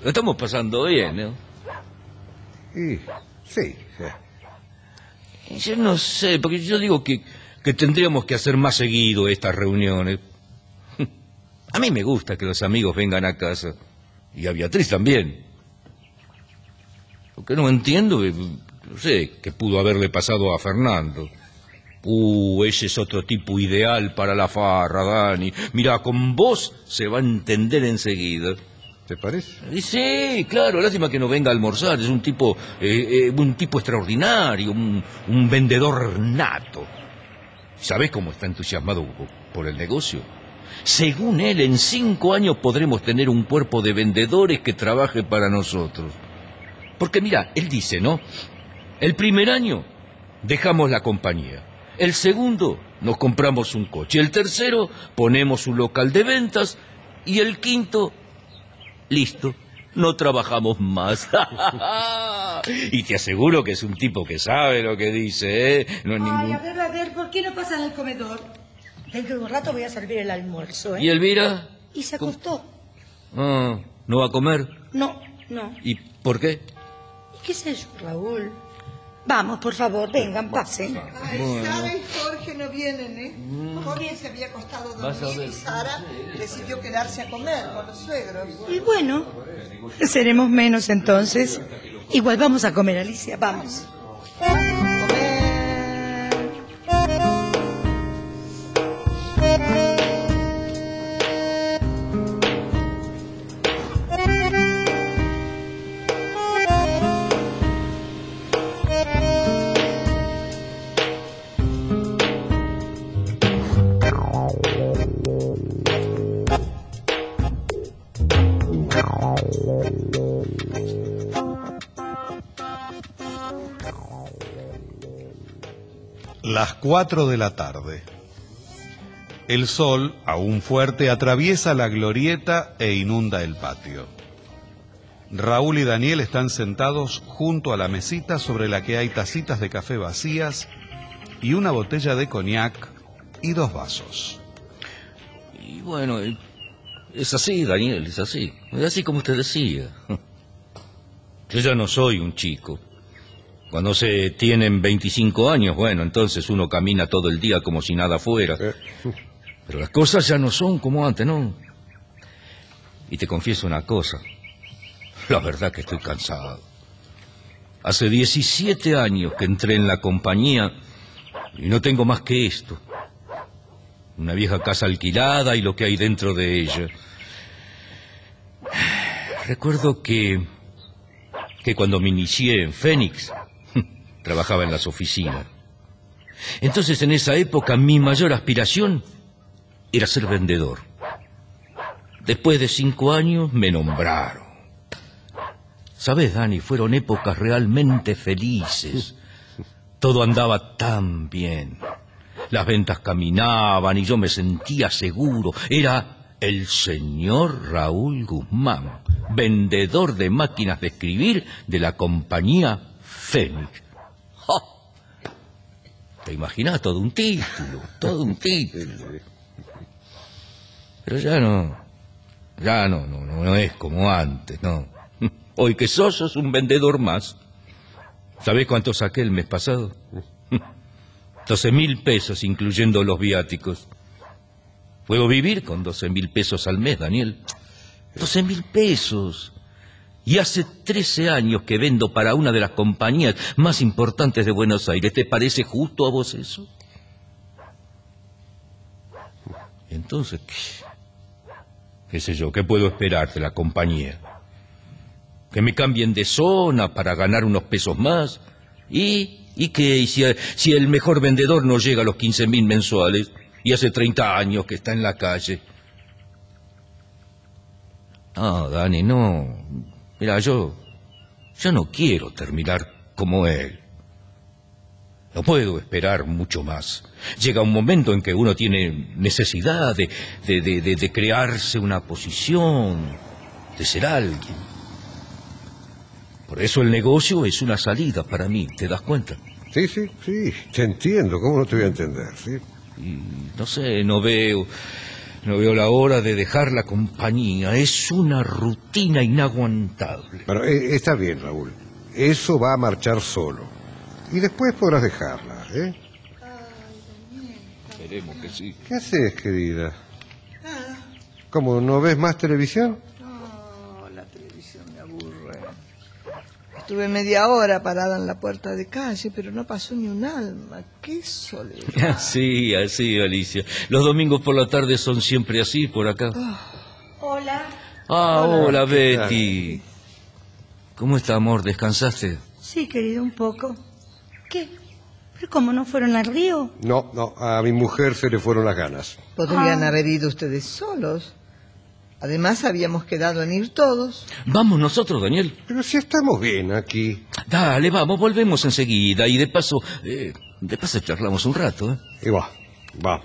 S7: Lo estamos pasando bien, ¿no?
S8: Sí, sí.
S7: Yo no sé, porque yo digo que, que tendríamos que hacer más seguido estas reuniones. (laughs) A mí me gusta que los amigos vengan a casa. Y a Beatriz también. Lo que no entiendo, no sé, qué pudo haberle pasado a Fernando. Uh, ese es otro tipo ideal para la farra, Dani. Mira, con vos se va a entender enseguida.
S8: ¿Te parece?
S7: Y Sí, claro, lástima que no venga a almorzar. Es un tipo, eh, eh, un tipo extraordinario, un, un vendedor nato. ¿Sabés cómo está entusiasmado por el negocio? Según él, en cinco años podremos tener un cuerpo de vendedores que trabaje para nosotros. Porque mira, él dice, ¿no? El primer año dejamos la compañía. El segundo nos compramos un coche. El tercero ponemos un local de ventas. Y el quinto Listo, no trabajamos más. (laughs) y te aseguro que es un tipo que sabe lo que dice, ¿eh? No es
S4: Ay,
S7: ningún...
S4: a ver, a ver, ¿por qué no pasan al comedor? Dentro de un rato voy a servir el almuerzo, ¿eh?
S7: ¿Y Elvira?
S4: Y se acostó.
S7: Ah, ¿No va a comer?
S4: No, no.
S7: ¿Y por qué?
S4: ¿Qué sé yo, Raúl? Vamos, por favor, vengan, pasen.
S10: Ay, Sara y Jorge no vienen, ¿eh? Jorge se había acostado dormir y Sara decidió quedarse a comer con los suegros.
S4: Y bueno, seremos menos entonces. Igual vamos a comer, Alicia, vamos.
S1: Las cuatro de la tarde. El sol, aún fuerte, atraviesa la glorieta e inunda el patio. Raúl y Daniel están sentados junto a la mesita sobre la que hay tacitas de café vacías y una botella de coñac y dos vasos.
S7: Y bueno, eh, es así, Daniel, es así. Es así como usted decía. (laughs) Yo ya no soy un chico. Cuando se tienen 25 años, bueno, entonces uno camina todo el día como si nada fuera. Pero las cosas ya no son como antes, ¿no? Y te confieso una cosa. La verdad que estoy cansado. Hace 17 años que entré en la compañía y no tengo más que esto. Una vieja casa alquilada y lo que hay dentro de ella. Recuerdo que que cuando me inicié en Fénix trabajaba en las oficinas. Entonces en esa época mi mayor aspiración era ser vendedor. Después de cinco años me nombraron. Sabes, Dani, fueron épocas realmente felices. Todo andaba tan bien. Las ventas caminaban y yo me sentía seguro. Era el señor Raúl Guzmán, vendedor de máquinas de escribir de la compañía Fénix. Te imaginas todo un título, todo un título. Pero ya no, ya no, no, no, no es como antes, no. (laughs) Hoy que sos, sos un vendedor más. ¿Sabés cuánto saqué el mes pasado? (laughs) 12 mil pesos, incluyendo los viáticos. Puedo vivir con 12 mil pesos al mes, Daniel. 12 mil pesos. Y hace 13 años que vendo para una de las compañías más importantes de Buenos Aires. ¿Te parece justo a vos eso? Entonces, ¿qué? ¿Qué sé yo? ¿Qué puedo esperar de la compañía? Que me cambien de zona para ganar unos pesos más. ¿Y, y qué? ¿Y si, si el mejor vendedor no llega a los 15 mil mensuales y hace 30 años que está en la calle? No, Dani, no. Mira, yo, yo no quiero terminar como él. No puedo esperar mucho más. Llega un momento en que uno tiene necesidad de, de, de, de, de crearse una posición, de ser alguien. Por eso el negocio es una salida para mí, ¿te das cuenta?
S8: Sí, sí, sí, te entiendo, ¿cómo no te voy a entender? Sí.
S7: Y no sé, no veo, no veo la hora de dejar la compañía. Es una rutina inaguantable.
S8: Bueno, eh, está bien, Raúl. Eso va a marchar solo. Y después podrás dejarla, ¿eh?
S7: Esperemos que sí.
S8: ¿Qué haces, querida? ¿Cómo, no ves más televisión?
S10: No, la televisión me aburre. Estuve media hora parada en la puerta de calle, pero no pasó ni un alma. ¡Qué soledad! (laughs)
S7: Así, así, Alicia. Los domingos por la tarde son siempre así por acá.
S4: Hola.
S7: Ah, hola,
S8: Hola, ¿qué
S7: Betty. ¿Cómo está, amor? ¿Descansaste?
S4: Sí, querido, un poco. ¿Qué? ¿Pero cómo no fueron al río?
S8: No, no, a mi mujer se le fueron las ganas.
S10: Podrían
S4: Ah.
S10: haber ido ustedes solos. Además, habíamos quedado en ir todos.
S7: Vamos nosotros, Daniel.
S8: Pero si estamos bien aquí.
S7: Dale, vamos, volvemos enseguida. Y de paso, eh, de paso charlamos un rato, ¿eh?
S8: Y va, va.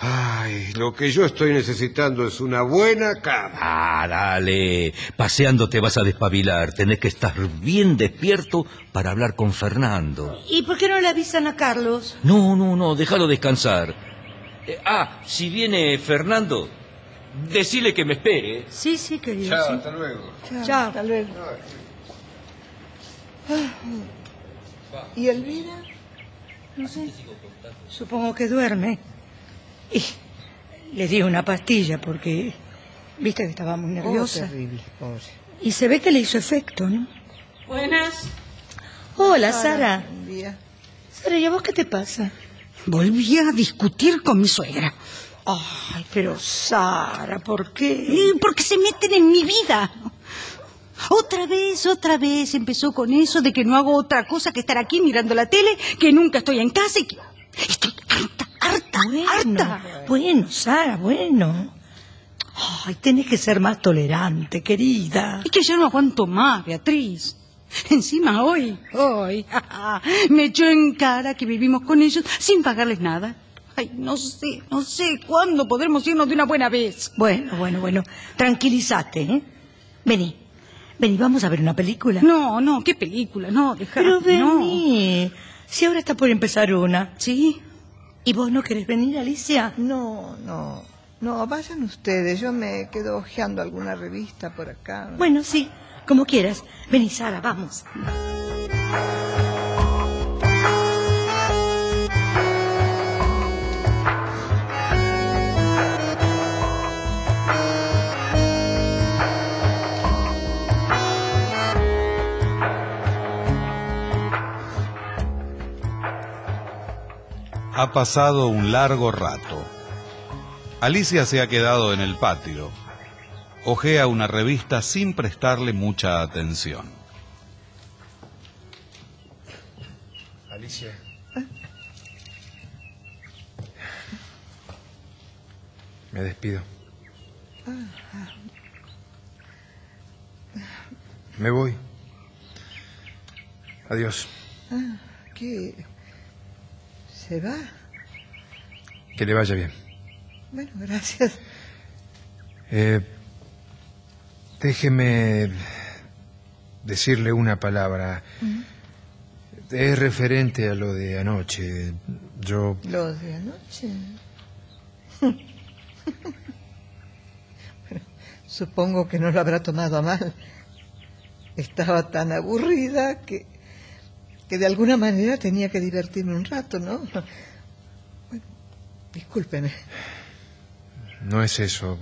S8: Ay, lo que yo estoy necesitando es una buena cama.
S7: Ah, dale. Paseando te vas a despabilar. Tenés que estar bien despierto para hablar con Fernando.
S4: ¿Y por qué no le avisan a Carlos?
S7: No, no, no, déjalo descansar. Eh, ah, si viene Fernando, decile que me espere.
S4: Sí, sí, querido. sí.
S8: luego.
S4: Chao.
S10: Hasta luego. Ah, ¿Y Elvira?
S4: No sé. Supongo que duerme. Y le di una pastilla porque viste que estaba muy
S10: Oh,
S4: nerviosa.
S10: terrible,
S4: y se ve que le hizo efecto, ¿no?
S6: Buenas.
S4: Hola, Sara.
S10: Buen día.
S4: Sara, ¿y a vos qué te pasa?
S6: Volví a discutir con mi suegra.
S4: Ay, pero Sara, ¿por qué?
S6: Porque se meten en mi vida. Otra vez, otra vez empezó con eso de que no hago otra cosa que estar aquí mirando la tele, que nunca estoy en casa y que... Estoy harta, harta, harta.
S4: Bueno, bueno, Sara, bueno. Ay, tenés que ser más tolerante, querida.
S6: Y que yo no aguanto más, Beatriz. Encima hoy, hoy, (laughs) me echó en cara que vivimos con ellos sin pagarles nada. Ay, no sé, no sé cuándo podremos irnos de una buena vez.
S4: Bueno, bueno, bueno. Tranquilízate, ¿eh? Vení. Vení, vamos a ver una película.
S6: No, no, qué película, no, deja.
S4: Pero
S6: no.
S4: vení. Si ahora está por empezar una.
S6: Sí.
S4: ¿Y vos no querés venir, Alicia?
S10: No, no, no, vayan ustedes. Yo me quedo hojeando alguna revista por acá.
S4: Bueno, sí, como quieras. Vení, Sara, vamos.
S1: Ha pasado un largo rato. Alicia se ha quedado en el patio. Ojea una revista sin prestarle mucha atención.
S5: Alicia. Me despido. Me voy. Adiós.
S10: Ah, ¿Qué? ¿Se va?
S5: Que le vaya bien.
S10: Bueno, gracias.
S5: Eh, déjeme decirle una palabra. Es referente a lo de anoche. Yo...
S10: Lo de anoche. (laughs) Bueno, supongo que no lo habrá tomado a mal. Estaba tan aburrida que, que de alguna manera tenía que divertirme un rato, ¿no? (laughs) Bueno, discúlpeme.
S5: No es eso.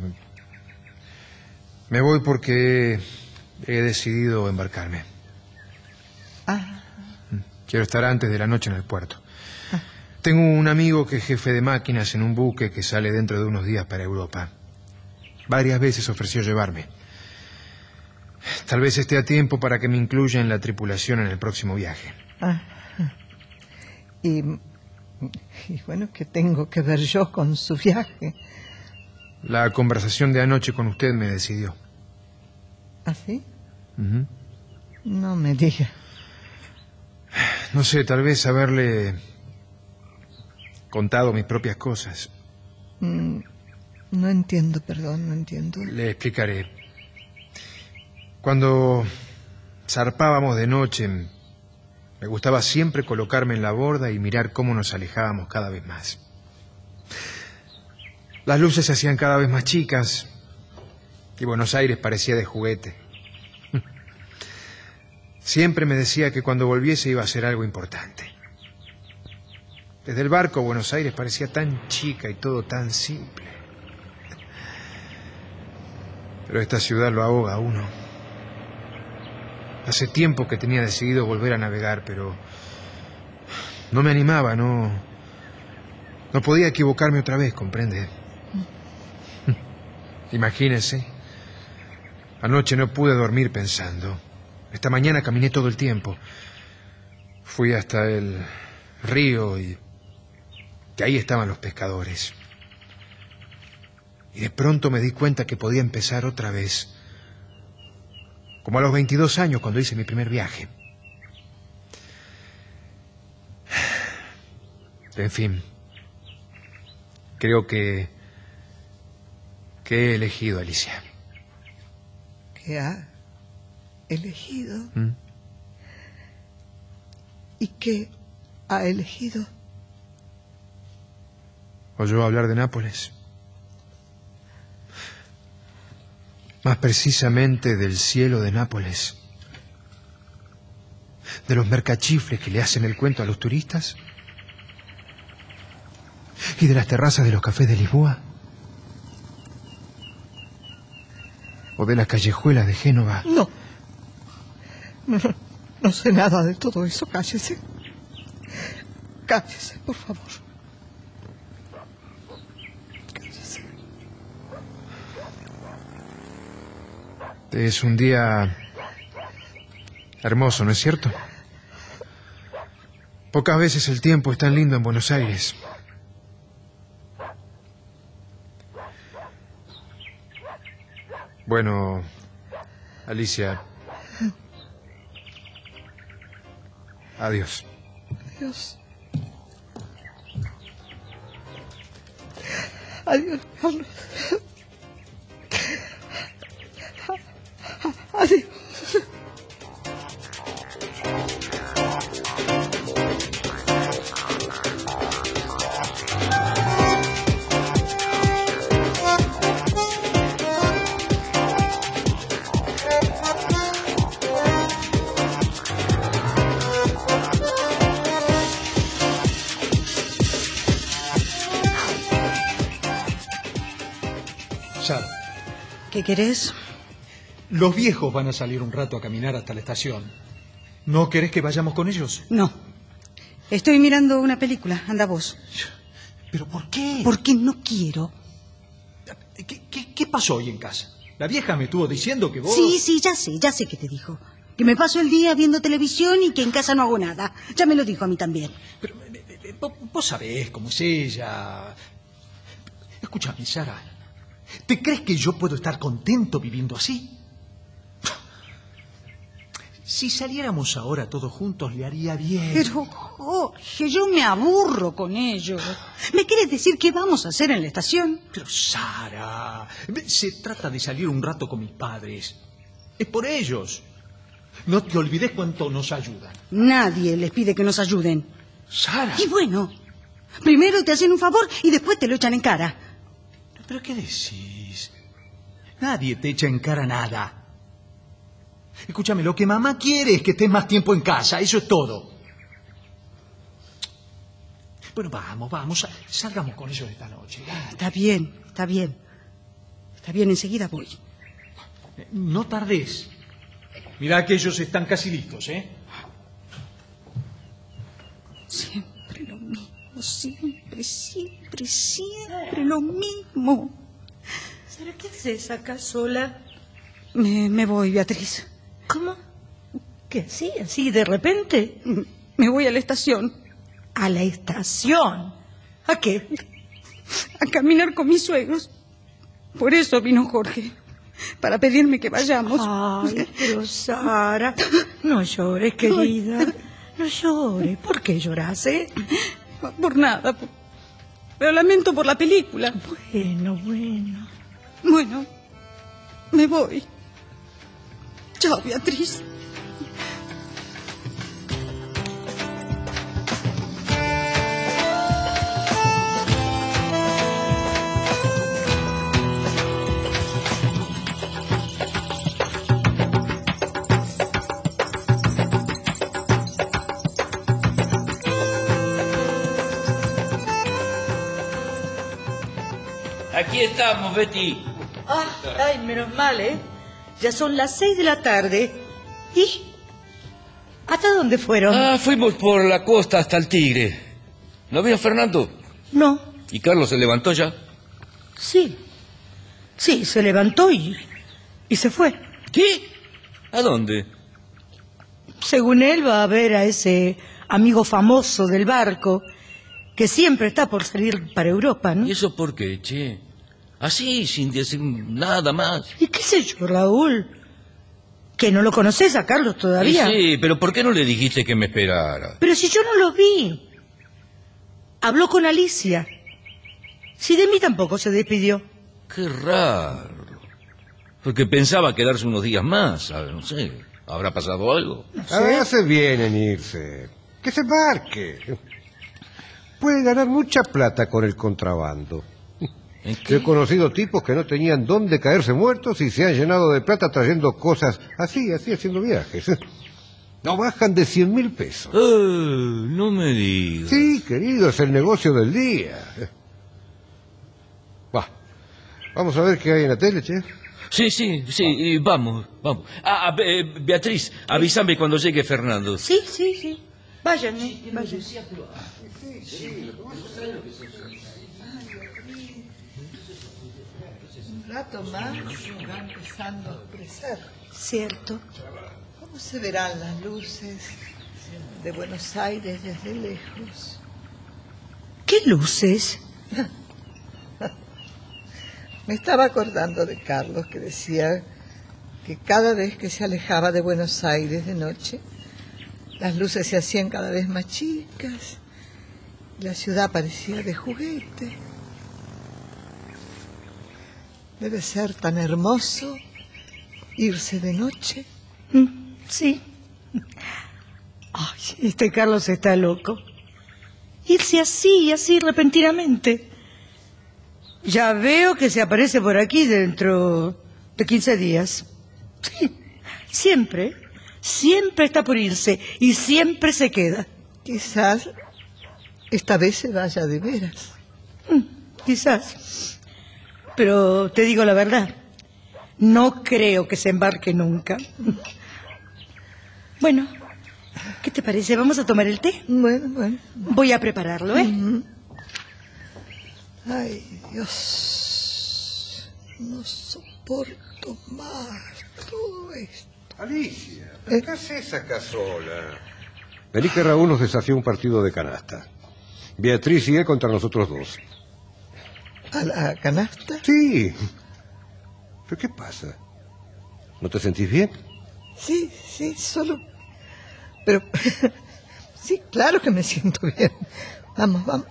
S5: Me voy porque he decidido embarcarme.
S10: Ah,
S5: Quiero estar antes de la noche en el puerto. Tengo un amigo que es jefe de máquinas en un buque que sale dentro de unos días para Europa. Varias veces ofreció llevarme. Tal vez esté a tiempo para que me incluya en la tripulación en el próximo viaje.
S10: Ah. Y, y bueno, ¿qué tengo que ver yo con su viaje?
S5: La conversación de anoche con usted me decidió.
S10: ¿Así?
S5: Ujú.
S10: No me diga.
S5: No sé, tal vez haberle contado mis propias cosas.
S10: Mm, No entiendo, perdón, no entiendo.
S5: Le explicaré. Cuando zarpábamos de noche, me gustaba siempre colocarme en la borda y mirar cómo nos alejábamos cada vez más. Las luces se hacían cada vez más chicas y Buenos Aires parecía de juguete. (laughs) Siempre me decía que cuando volviese iba a ser algo importante. Desde el barco Buenos Aires parecía tan chica y todo tan simple. Pero esta ciudad lo ahoga a uno. Hace tiempo que tenía decidido volver a navegar, pero no me animaba, no no podía equivocarme otra vez, comprende. (laughs) Imagínese. Anoche no pude dormir pensando. Esta mañana caminé todo el tiempo. Fui hasta el río y que ahí estaban los pescadores. Y de pronto me di cuenta que podía empezar otra vez, como a los 22 años cuando hice mi primer viaje. En fin, creo que que he elegido Alicia.
S10: ¿Qué ha elegido?
S5: ¿Mm?
S10: ¿Y qué ha elegido?
S5: ¿Oyó hablar de Nápoles? Más precisamente del cielo de Nápoles. De los mercachifles que le hacen el cuento a los turistas. Y de las terrazas de los cafés de Lisboa. O de las callejuelas de Génova.
S10: No. No, no, sé nada de todo eso. Cállese. Cállese, por favor.
S5: Es un día hermoso, ¿no es cierto? Pocas veces el tiempo es tan lindo en Buenos Aires. Bueno, Alicia. Adiós.
S10: Adiós. Adiós, Carlos.
S6: ¿Qué querés?
S9: Los viejos van a salir un rato a caminar hasta la estación. ¿No querés que vayamos con ellos?
S6: No. Estoy mirando una película. Anda vos.
S9: ¿Pero por qué?
S6: Porque no quiero.
S9: ¿Qué, qué, qué pasó hoy en casa? La vieja me estuvo diciendo que vos...
S6: Sí, sí, ya sé, ya sé que te dijo. Que me paso el día viendo televisión y que en casa no hago nada. Ya me lo dijo a mí también.
S9: Pero, eh, eh, vos, vos sabés cómo es ella. Escúchame, Sara. ¿Te crees que yo puedo estar contento viviendo así? Si saliéramos ahora todos juntos, le haría bien.
S6: Pero, Jorge, yo me aburro con ello. ¿Me quieres decir qué vamos a hacer en la estación?
S9: Pero, Sara, se trata de salir un rato con mis padres. Es por ellos. No te olvides cuánto nos ayudan.
S6: Nadie les pide que nos ayuden.
S9: Sara.
S6: Y bueno, primero te hacen un favor y después te lo echan en cara.
S9: ¿Pero qué decís? Nadie te echa en cara nada. Escúchame, lo que mamá quiere es que estés más tiempo en casa, eso es todo. Bueno, vamos, vamos, salgamos con ellos esta noche.
S6: Está bien, está bien. Está bien, enseguida voy.
S9: No tardes. Mirá que ellos están casi listos, ¿eh?
S6: Siempre lo mismo, siempre, siempre, siempre lo mismo.
S4: ¿Sara qué haces acá sola?
S6: Me, me voy, Beatriz.
S4: ¿Cómo? ¿Qué así? ¿Así de repente?
S6: Me voy a la estación.
S4: ¿A la estación? ¿A qué?
S6: A caminar con mis suegros. Por eso vino Jorge. Para pedirme que vayamos.
S4: Ay, pero Sara, no llores, querida. No llores. ¿Por qué lloras, eh?
S6: Por nada. por- Pero lamento por la película.
S4: Bueno, bueno.
S6: Bueno, me voy. Chao, Beatriz.
S7: Estamos, Betty.
S4: Ah, ay, menos mal, ¿eh? Ya son las seis de la tarde. ¿Y? ¿Hasta dónde fueron?
S7: Ah, fuimos por la costa hasta el Tigre. ¿No vio Fernando?
S4: No,
S7: ¿Y Carlos se levantó ya?
S4: sí. Sí, se levantó y, y se fue.
S7: ¿Qué? ¿A dónde?
S4: Según él va a ver a ese amigo famoso del barco que siempre está por salir para Europa, ¿no?
S7: ¿Y eso por qué, che? Así, sin decir nada más.
S4: ¿Y qué sé yo, Raúl? ¿Que no lo conoces a Carlos todavía?
S7: Sí, pero ¿por qué no le dijiste que me esperara?
S4: Pero si yo no lo vi. Habló con Alicia. Si de mí tampoco se despidió.
S7: Qué raro. Porque pensaba quedarse unos días más, ¿sabe? No sé. ¿Habrá pasado algo?
S8: A ver, hace bien en irse. Que se marque. Puede ganar mucha plata con el contrabando.
S7: ¿En
S8: Yo he conocido tipos que no tenían dónde caerse muertos y se han llenado de plata trayendo cosas así, así, haciendo viajes. (laughs) No bajan de cien mil pesos.
S7: Eh, no me digas.
S8: Sí, querido, es el negocio del día. (laughs) Va, vamos a ver qué hay en la tele, che.
S7: Sí, sí, sí, y vamos, vamos. Ah, ah, Be- eh, Beatriz, avísame cuando llegue Fernando.
S4: Sí, sí, sí. Vayan, ¿eh? Vayan.
S10: Un rato más va empezando a oscurecer.
S4: Cierto.
S10: ¿Cómo se verán las luces de Buenos Aires desde lejos?
S4: ¿Qué luces? (laughs)
S10: Me estaba acordando de Carlos que decía que cada vez que se alejaba de Buenos Aires de noche, las luces se hacían cada vez más chicas la ciudad parecía de juguete. Debe ser tan hermoso irse de noche.
S4: Mm, Sí. Ay, este Carlos está loco. Irse así, así repentinamente. Ya veo que se aparece por aquí dentro de 15 días. Sí, siempre, siempre está por irse y siempre se queda.
S10: Quizás esta vez se vaya de veras.
S4: Mm, Quizás. Pero te digo la verdad. No creo que se embarque nunca. (laughs) Bueno, ¿qué te parece? ¿Vamos a tomar el té?
S10: Bueno, bueno.
S4: Voy a prepararlo, ¿eh?
S10: Ay, Dios. No soporto más todo esto.
S8: Alicia, ¿qué haces acá sola? Vení que Raúl nos desafió un partido de canasta. Beatriz y él contra nosotros dos.
S10: ¿A la canasta?
S8: Sí. ¿Pero qué pasa? ¿No te sentís bien?
S10: Sí, sí, solo... Pero... (laughs) sí, claro que me siento bien. Vamos, vamos.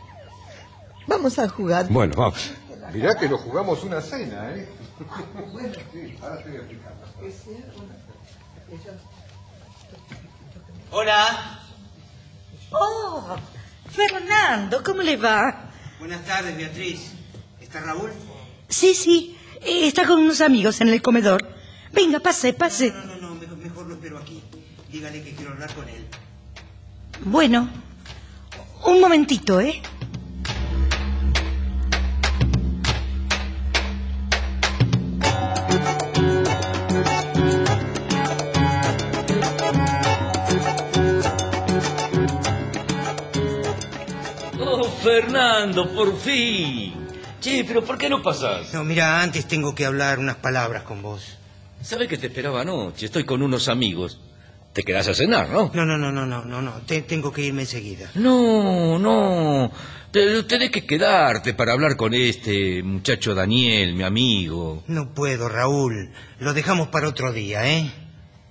S10: Vamos a jugar.
S8: Bueno, vamos. Mirá que nos jugamos una cena, ¿eh? (laughs) Sí, ahora te voy a explicar.
S12: Hola.
S4: Oh, Fernando, ¿cómo le va?
S12: Buenas tardes, Beatriz. ¿Está Raúl?
S4: Sí, sí, eh, está con unos amigos en el comedor. Venga, pase, pase.
S12: No, no, no, mejor, mejor lo espero aquí. Dígale que quiero hablar con él.
S4: Bueno, un momentito, ¿eh?
S7: Oh, Fernando, por fin. Che, pero ¿por qué no pasás?
S12: No, mira, antes tengo que hablar unas palabras con vos.
S7: ¿Sabes que te esperaba anoche? Estoy con unos amigos. Te quedás a cenar, ¿no?
S12: No, no, no, no, no, no, no. Te- tengo que irme enseguida.
S7: No, no. Te, tenés que quedarte para hablar con este muchacho Daniel, mi amigo.
S12: No puedo, Raúl. Lo dejamos para otro día, ¿eh?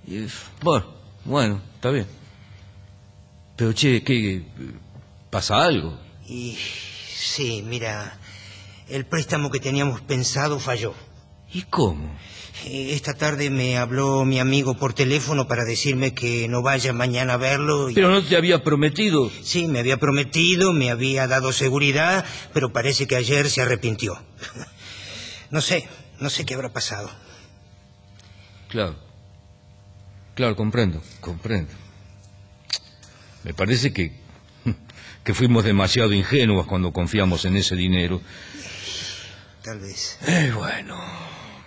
S7: Y, bueno, bueno, está bien. Pero, che, ¿qué? ¿Pasa algo?
S12: Y sí, mira, el préstamo que teníamos pensado falló.
S7: ¿Y cómo?
S12: Eh, Esta tarde me habló mi amigo por teléfono para decirme que no vaya mañana a verlo. y-
S7: Pero no te había prometido.
S12: Sí, me había prometido, me había dado seguridad, pero parece que ayer se arrepintió. (laughs) No sé, no sé qué habrá pasado.
S7: Claro. Claro, comprendo, comprendo. Me parece que, (laughs) que fuimos demasiado ingenuos cuando confiamos en ese dinero.
S12: Tal vez.
S7: Eh, bueno,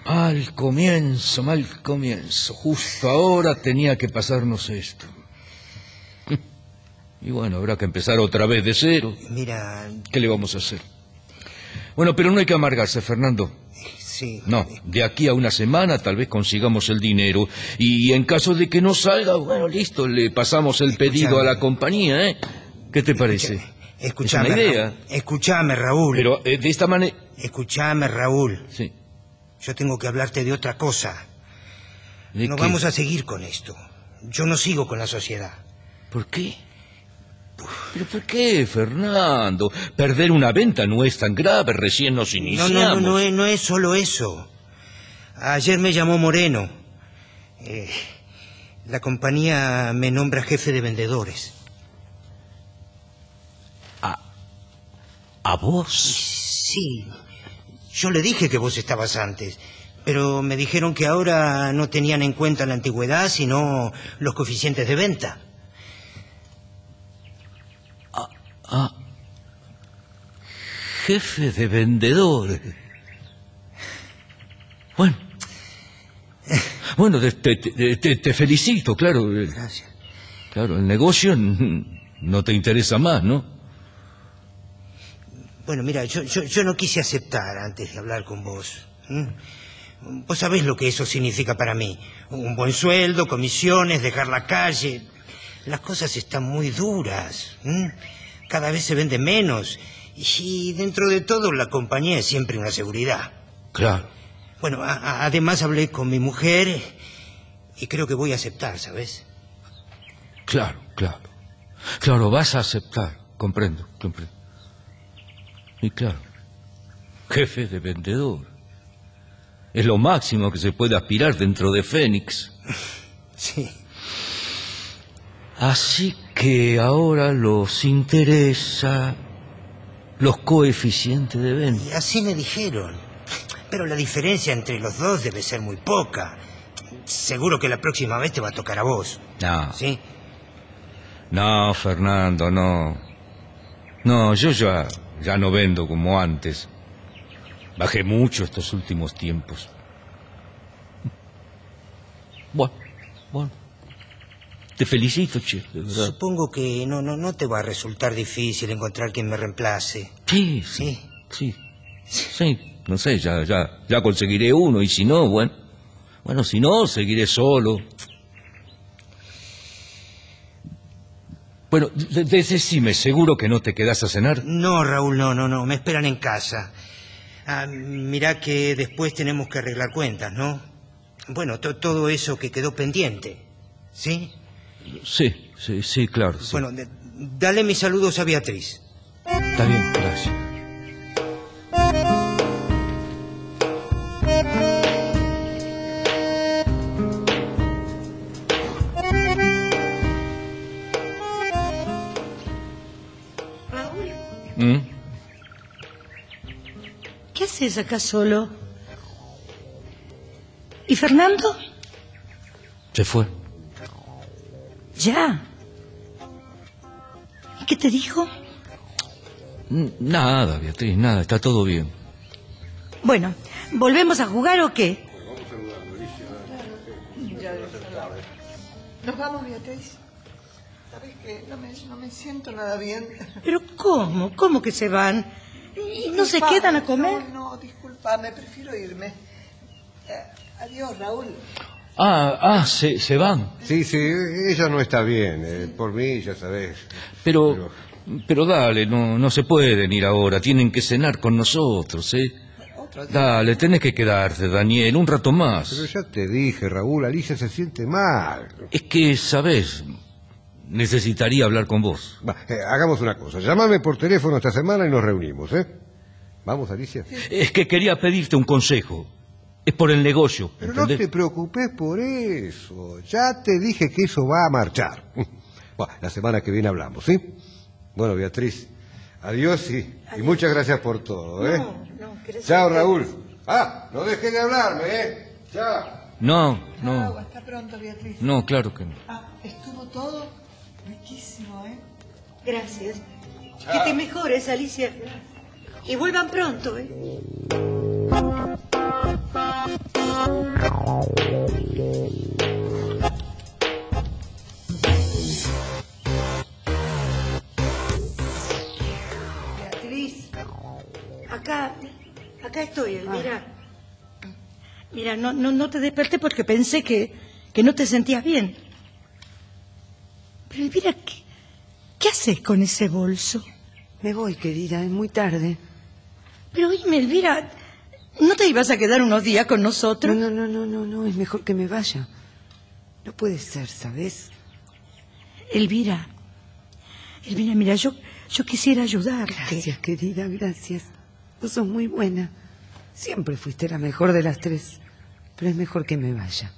S7: mal comienzo, mal comienzo. Justo ahora tenía que pasarnos esto. (laughs) Y bueno, habrá que empezar otra vez de cero.
S12: Mira,
S7: ¿Qué le vamos a hacer? Bueno, pero no hay que amargarse, Fernando.
S12: sí.
S7: No, de aquí a una semana tal vez consigamos el dinero y en caso de que no salga, bueno, listo, le pasamos el pedido a la compañía, ¿eh? ¿Qué te parece?
S12: Escúchame,
S7: Es una idea.
S12: Raúl. Escúchame, Raúl.
S7: Pero eh, de esta manera...
S12: Escúchame, Raúl.
S7: Sí.
S12: Yo tengo que hablarte de otra cosa.
S7: ¿de
S12: No
S7: qué?
S12: vamos a seguir con esto. Yo no sigo con la sociedad.
S7: ¿Por qué? ¿Pero por qué, Fernando? Perder una venta no es tan grave, recién nos
S12: No,
S7: iniciamos.
S12: no, no, no es, no es solo eso. Ayer me llamó Moreno. Eh, la compañía me nombra jefe de vendedores.
S7: ¿A vos?
S12: Sí. Yo le dije que vos estabas antes, pero me dijeron que ahora no tenían en cuenta la antigüedad, sino los coeficientes de venta.
S7: Ah, jefe de vendedores. Bueno. (laughs) Bueno, te, te- te- te- te felicito, claro.
S12: Gracias.
S7: Claro, el negocio no te interesa más, ¿no?
S12: Bueno, mira, yo, yo, yo no quise aceptar antes de hablar con vos. Vos sabés lo que eso significa para mí. Un buen sueldo, comisiones, dejar la calle. Las cosas están muy duras. Cada vez se vende menos. Y dentro de todo la compañía es siempre una seguridad.
S7: Claro.
S12: Bueno, a- además hablé con mi mujer y creo que voy a aceptar, ¿sabes?
S7: Claro, claro. Claro, vas a aceptar. Comprendo, comprendo. Y claro, jefe de vendedor. Es lo máximo que se puede aspirar dentro de Fénix. (laughs)
S12: Sí.
S7: Así que ahora los interesa los coeficientes de venta.
S12: Y así me dijeron. Pero la diferencia entre los dos debe ser muy poca. Seguro que la próxima vez te va a tocar a vos.
S7: No,
S12: ¿Sí?
S7: no, Fernando, no. No, yo ya, ya no vendo como antes. Bajé mucho estos últimos tiempos. Bueno, bueno. Te felicito, che, de verdad.
S12: Supongo que no, no, no te va a resultar difícil encontrar quien me reemplace.
S7: Sí, sí, sí. Sí, no sé, ya, ya, ya conseguiré uno y si no, bueno. Bueno, si no, seguiré solo. Bueno, de- de- decime, ¿seguro que no te quedas a cenar?
S12: No, Raúl, no, no, no, me esperan en casa. Ah, mirá que después tenemos que arreglar cuentas, ¿no? Bueno, to- todo eso que quedó pendiente, ¿sí?
S7: Sí, sí, sí, claro. sí.
S12: Bueno, dale mis saludos a Beatriz.
S7: Está bien,
S4: haces acá solo? ¿Y Fernando?
S7: Se fue.
S4: Ya. ¿Y qué te dijo?
S7: Nada, Beatriz, nada, está todo bien.
S4: Bueno, ¿volvemos a jugar o qué?
S10: Nos vamos, Beatriz. Sabes que no me, no me siento nada bien.
S4: ¿Pero cómo? ¿Cómo que se van? ¿Y no se quedan a comer?
S10: No, no, disculpame, prefiero irme. Eh, adiós, Raúl.
S7: Ah, ah, se, se van.
S8: Sí, sí, ella no está bien. eh, por mí, ya sabes.
S7: Pero, pero dale, no, no se pueden ir ahora, tienen que cenar con nosotros, ¿eh? Dale, tenés que quedarte, Daniel, un rato
S8: Pero
S7: más.
S8: ya te dije, Raúl, Alicia se siente mal.
S7: Es que, ¿sabes? Necesitaría hablar con vos.
S8: Va, eh, hagamos una cosa. Llámame por teléfono esta semana y nos reunimos, ¿eh? Vamos, Alicia.
S7: Es que quería pedirte un consejo. Es por el negocio,
S8: Pero no te preocupes por eso. Ya te dije que eso va a marchar. (laughs) Bueno, la semana que viene hablamos, ¿sí? Bueno, Beatriz, adiós y, y muchas gracias por todo, ¿eh? Chao, Raúl. Ah, no dejes de hablarme, ¿eh? Chao.
S7: No,
S10: Chao,
S7: no,
S10: hasta pronto, Beatriz.
S7: no, claro que no.
S10: Ah, estuvo todo ¿eh?
S4: Gracias. Que te mejores, Alicia. Y vuelvan pronto, ¿eh? Beatriz, acá, acá estoy, Elvira. Mira, no, no, no te desperté porque pensé que, que no te sentías bien. Pero Elvira, ¿qué, qué haces con ese bolso?
S3: Me voy, querida, es muy tarde.
S4: Pero oíme, Elvira, ¿no te ibas a quedar unos días con nosotros?
S3: No, no, no, no, no, no, es mejor que me vaya. No puede ser, ¿sabes?
S4: Elvira, Elvira, mira, yo, yo quisiera ayudarte.
S3: Gracias, querida, gracias. Vos sos muy buena. Siempre fuiste la mejor de las tres. Pero es mejor que me vaya.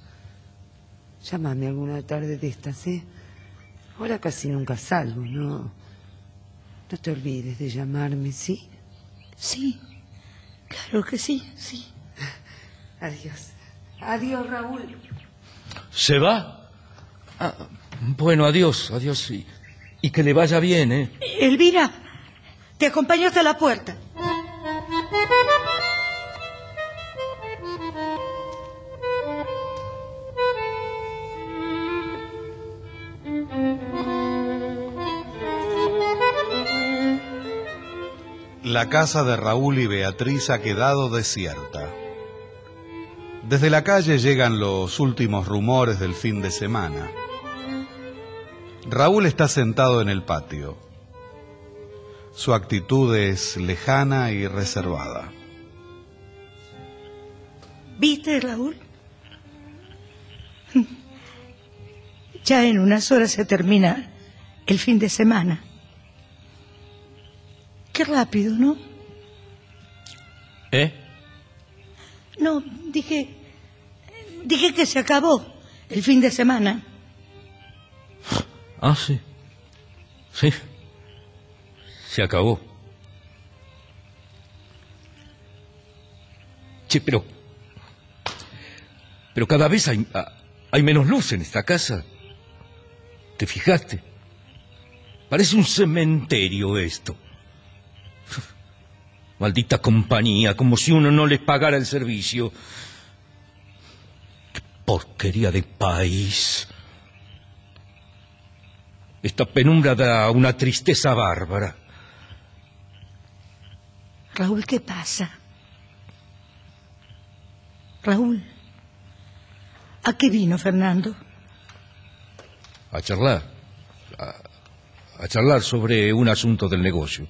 S3: Llámame alguna tarde de estas, ¿eh? Ahora casi nunca salgo, ¿no? No te olvides de llamarme, ¿sí?
S4: Sí, claro que sí, sí. (laughs)
S3: Adiós. Adiós, Raúl.
S7: ¿Se va? Ah, bueno, adiós, adiós. Y, y que le vaya bien, ¿eh?
S4: Elvira, te acompaño hasta la puerta.
S1: La casa de Raúl y Beatriz ha quedado desierta. Desde la calle llegan los últimos rumores del fin de semana. Raúl está sentado en el patio. Su actitud es lejana y reservada.
S4: ¿Viste, Raúl? (laughs) Ya en unas horas se termina el fin de semana. Qué rápido, ¿no?
S7: ¿Eh?
S4: No, dije. Dije que se acabó el fin de semana.
S7: Ah, sí. Sí. Se acabó. Che, pero... Pero cada vez hay, ah, hay menos luz en esta casa. ¿Te fijaste? Parece un cementerio esto. Maldita compañía, como si uno no les pagara el servicio. Qué porquería de país. Esta penumbra da una tristeza bárbara.
S4: Raúl, ¿qué pasa? Raúl, ¿a qué vino Fernando?
S7: A charlar. A, a charlar sobre un asunto del negocio.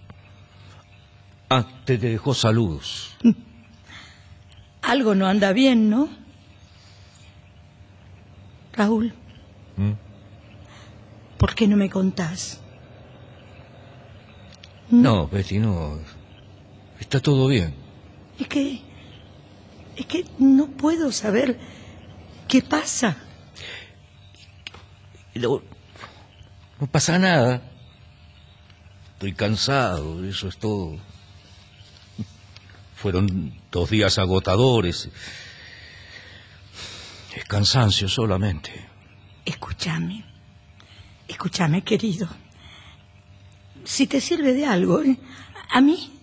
S7: Ah, te dejó saludos. (laughs)
S4: Algo no anda bien, ¿no? Raúl,
S7: ¿Mm?
S4: ¿por qué no me contás?
S7: No, Betty, no. Está todo bien.
S4: Es que... Es que no puedo saber qué pasa.
S7: No, no pasa nada. Estoy cansado, eso es todo. Fueron dos días agotadores. Es cansancio solamente.
S4: Escúchame. Escúchame, querido. Si te sirve de algo, ¿eh? a mí...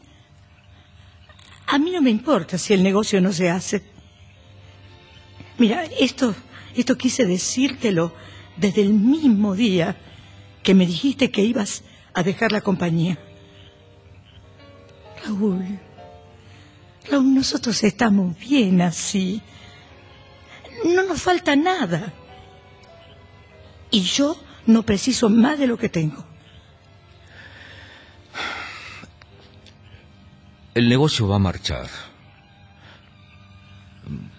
S4: A mí no me importa si el negocio no se hace. Mira, esto, esto quise decírtelo desde el mismo día que me dijiste que ibas a dejar la compañía. Raúl, Raúl, nosotros estamos bien así. No nos falta nada. Y yo no preciso más de lo que tengo.
S7: El negocio va a marchar.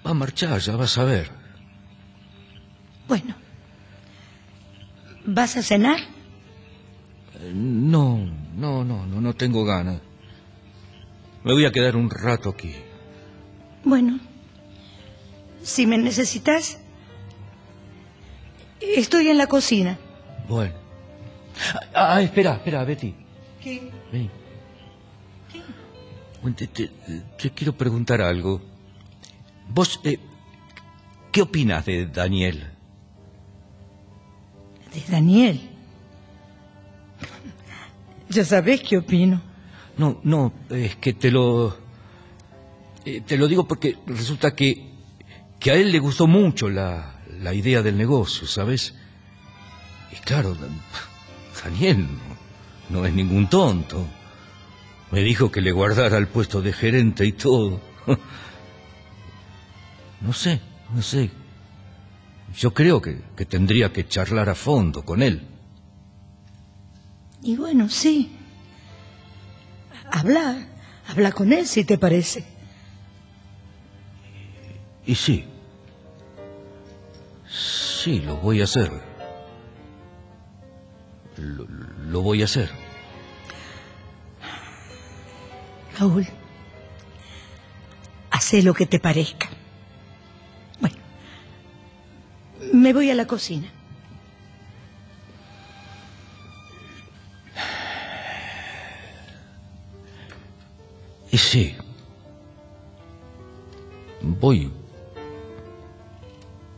S7: Va a marchar, ya vas a ver.
S4: Bueno, ¿vas a cenar?
S7: Eh, No, no, no, no, no tengo ganas. Me voy a quedar un rato aquí.
S4: Bueno, si me necesitas, estoy en la cocina.
S7: Bueno. Ah, ah, espera, espera, Betty.
S4: ¿Qué?
S7: Ven. Bueno, Te, te- te quiero preguntar algo. Vos, eh, ¿qué opinas de Daniel?
S4: De Daniel. (laughs) Ya sabés qué opino.
S7: No, no, es que te lo... eh, te lo digo porque resulta que, que a él le gustó mucho la, la idea del negocio, ¿sabes? Y claro, Daniel no, es ningún tonto. Me dijo que le guardara el puesto de gerente y todo. (laughs) No sé, no sé. Yo creo que, que tendría que charlar a fondo con él.
S4: Y bueno, sí. Habla, habla con él si te parece.
S7: Y sí. Sí, lo voy a hacer. Lo, lo voy a hacer.
S4: Raúl, hace lo que te parezca. Bueno, me voy a la cocina.
S7: Y sí. Voy.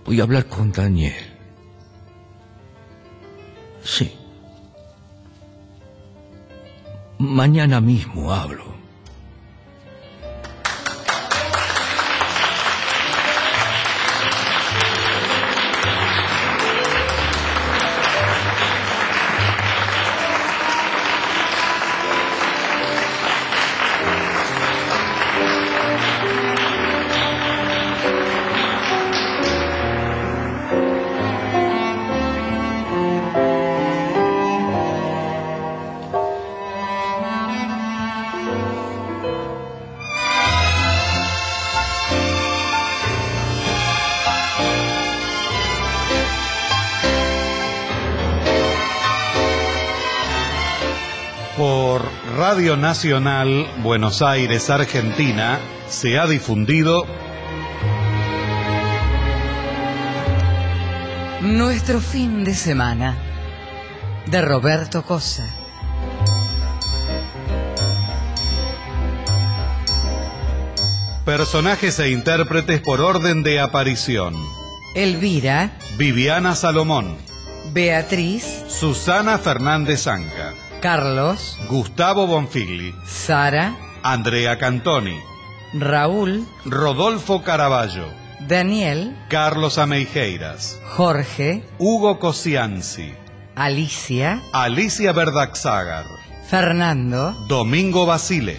S7: Voy a hablar con Daniel. Sí. Mañana mismo hablo.
S1: Nacional, Buenos Aires, Argentina, se ha difundido
S2: Nuestro fin de semana de Roberto Cosa.
S1: personajes e intérpretes por orden de aparición.
S2: Elvira,
S1: Viviana Salomón,
S2: Beatriz,
S1: Susana Fernández Anca,
S2: Carlos,
S1: Gustavo Bonfigli,
S2: Sara,
S1: Andrea Cantoni,
S2: Raúl,
S1: Rodolfo Caraballo,
S2: Daniel,
S1: Carlos Ameijeiras,
S2: Jorge,
S1: Hugo Cosianzi,
S2: Alicia,
S1: Alicia Verdaxagar,
S2: Fernando,
S1: Domingo Basile.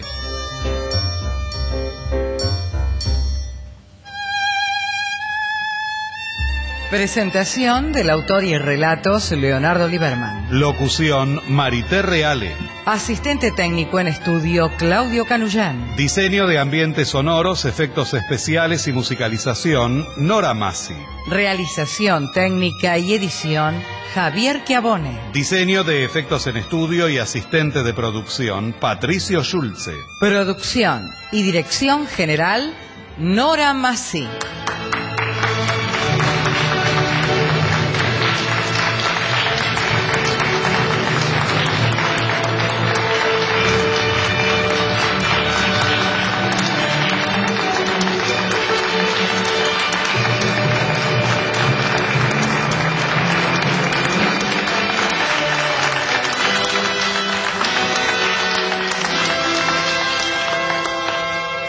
S2: Presentación del autor y relatos Leonardo Liberman.
S1: Locución Marité Reale.
S2: Asistente técnico en estudio Claudio Canullán.
S1: Diseño de ambientes sonoros, efectos especiales y musicalización Nora Massi.
S2: Realización técnica y edición Javier Chiavone.
S1: Diseño de efectos en estudio y asistente de producción Patricio Schulze.
S2: Producción y dirección general Nora Massi.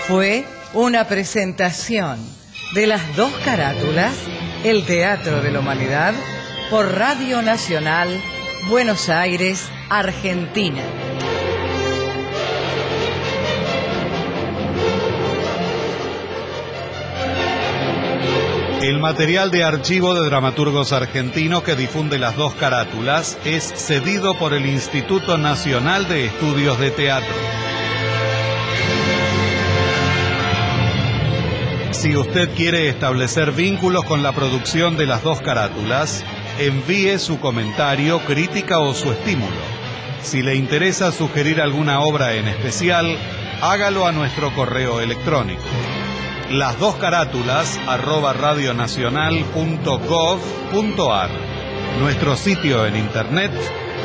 S2: Fue una presentación de las dos carátulas, el Teatro de la Humanidad, por Radio Nacional, Buenos Aires, Argentina.
S1: El material de archivo de dramaturgos argentinos que difunde las dos carátulas es cedido por el Instituto Nacional de Estudios de Teatro. Si usted quiere establecer vínculos con la producción de las dos carátulas, envíe su comentario, crítica o su estímulo. Si le interesa sugerir alguna obra en especial, hágalo a nuestro correo electrónico. Las dos carátulas. Nuestro sitio en internet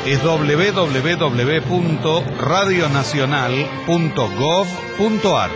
S1: es www.radionacional.gov.ar.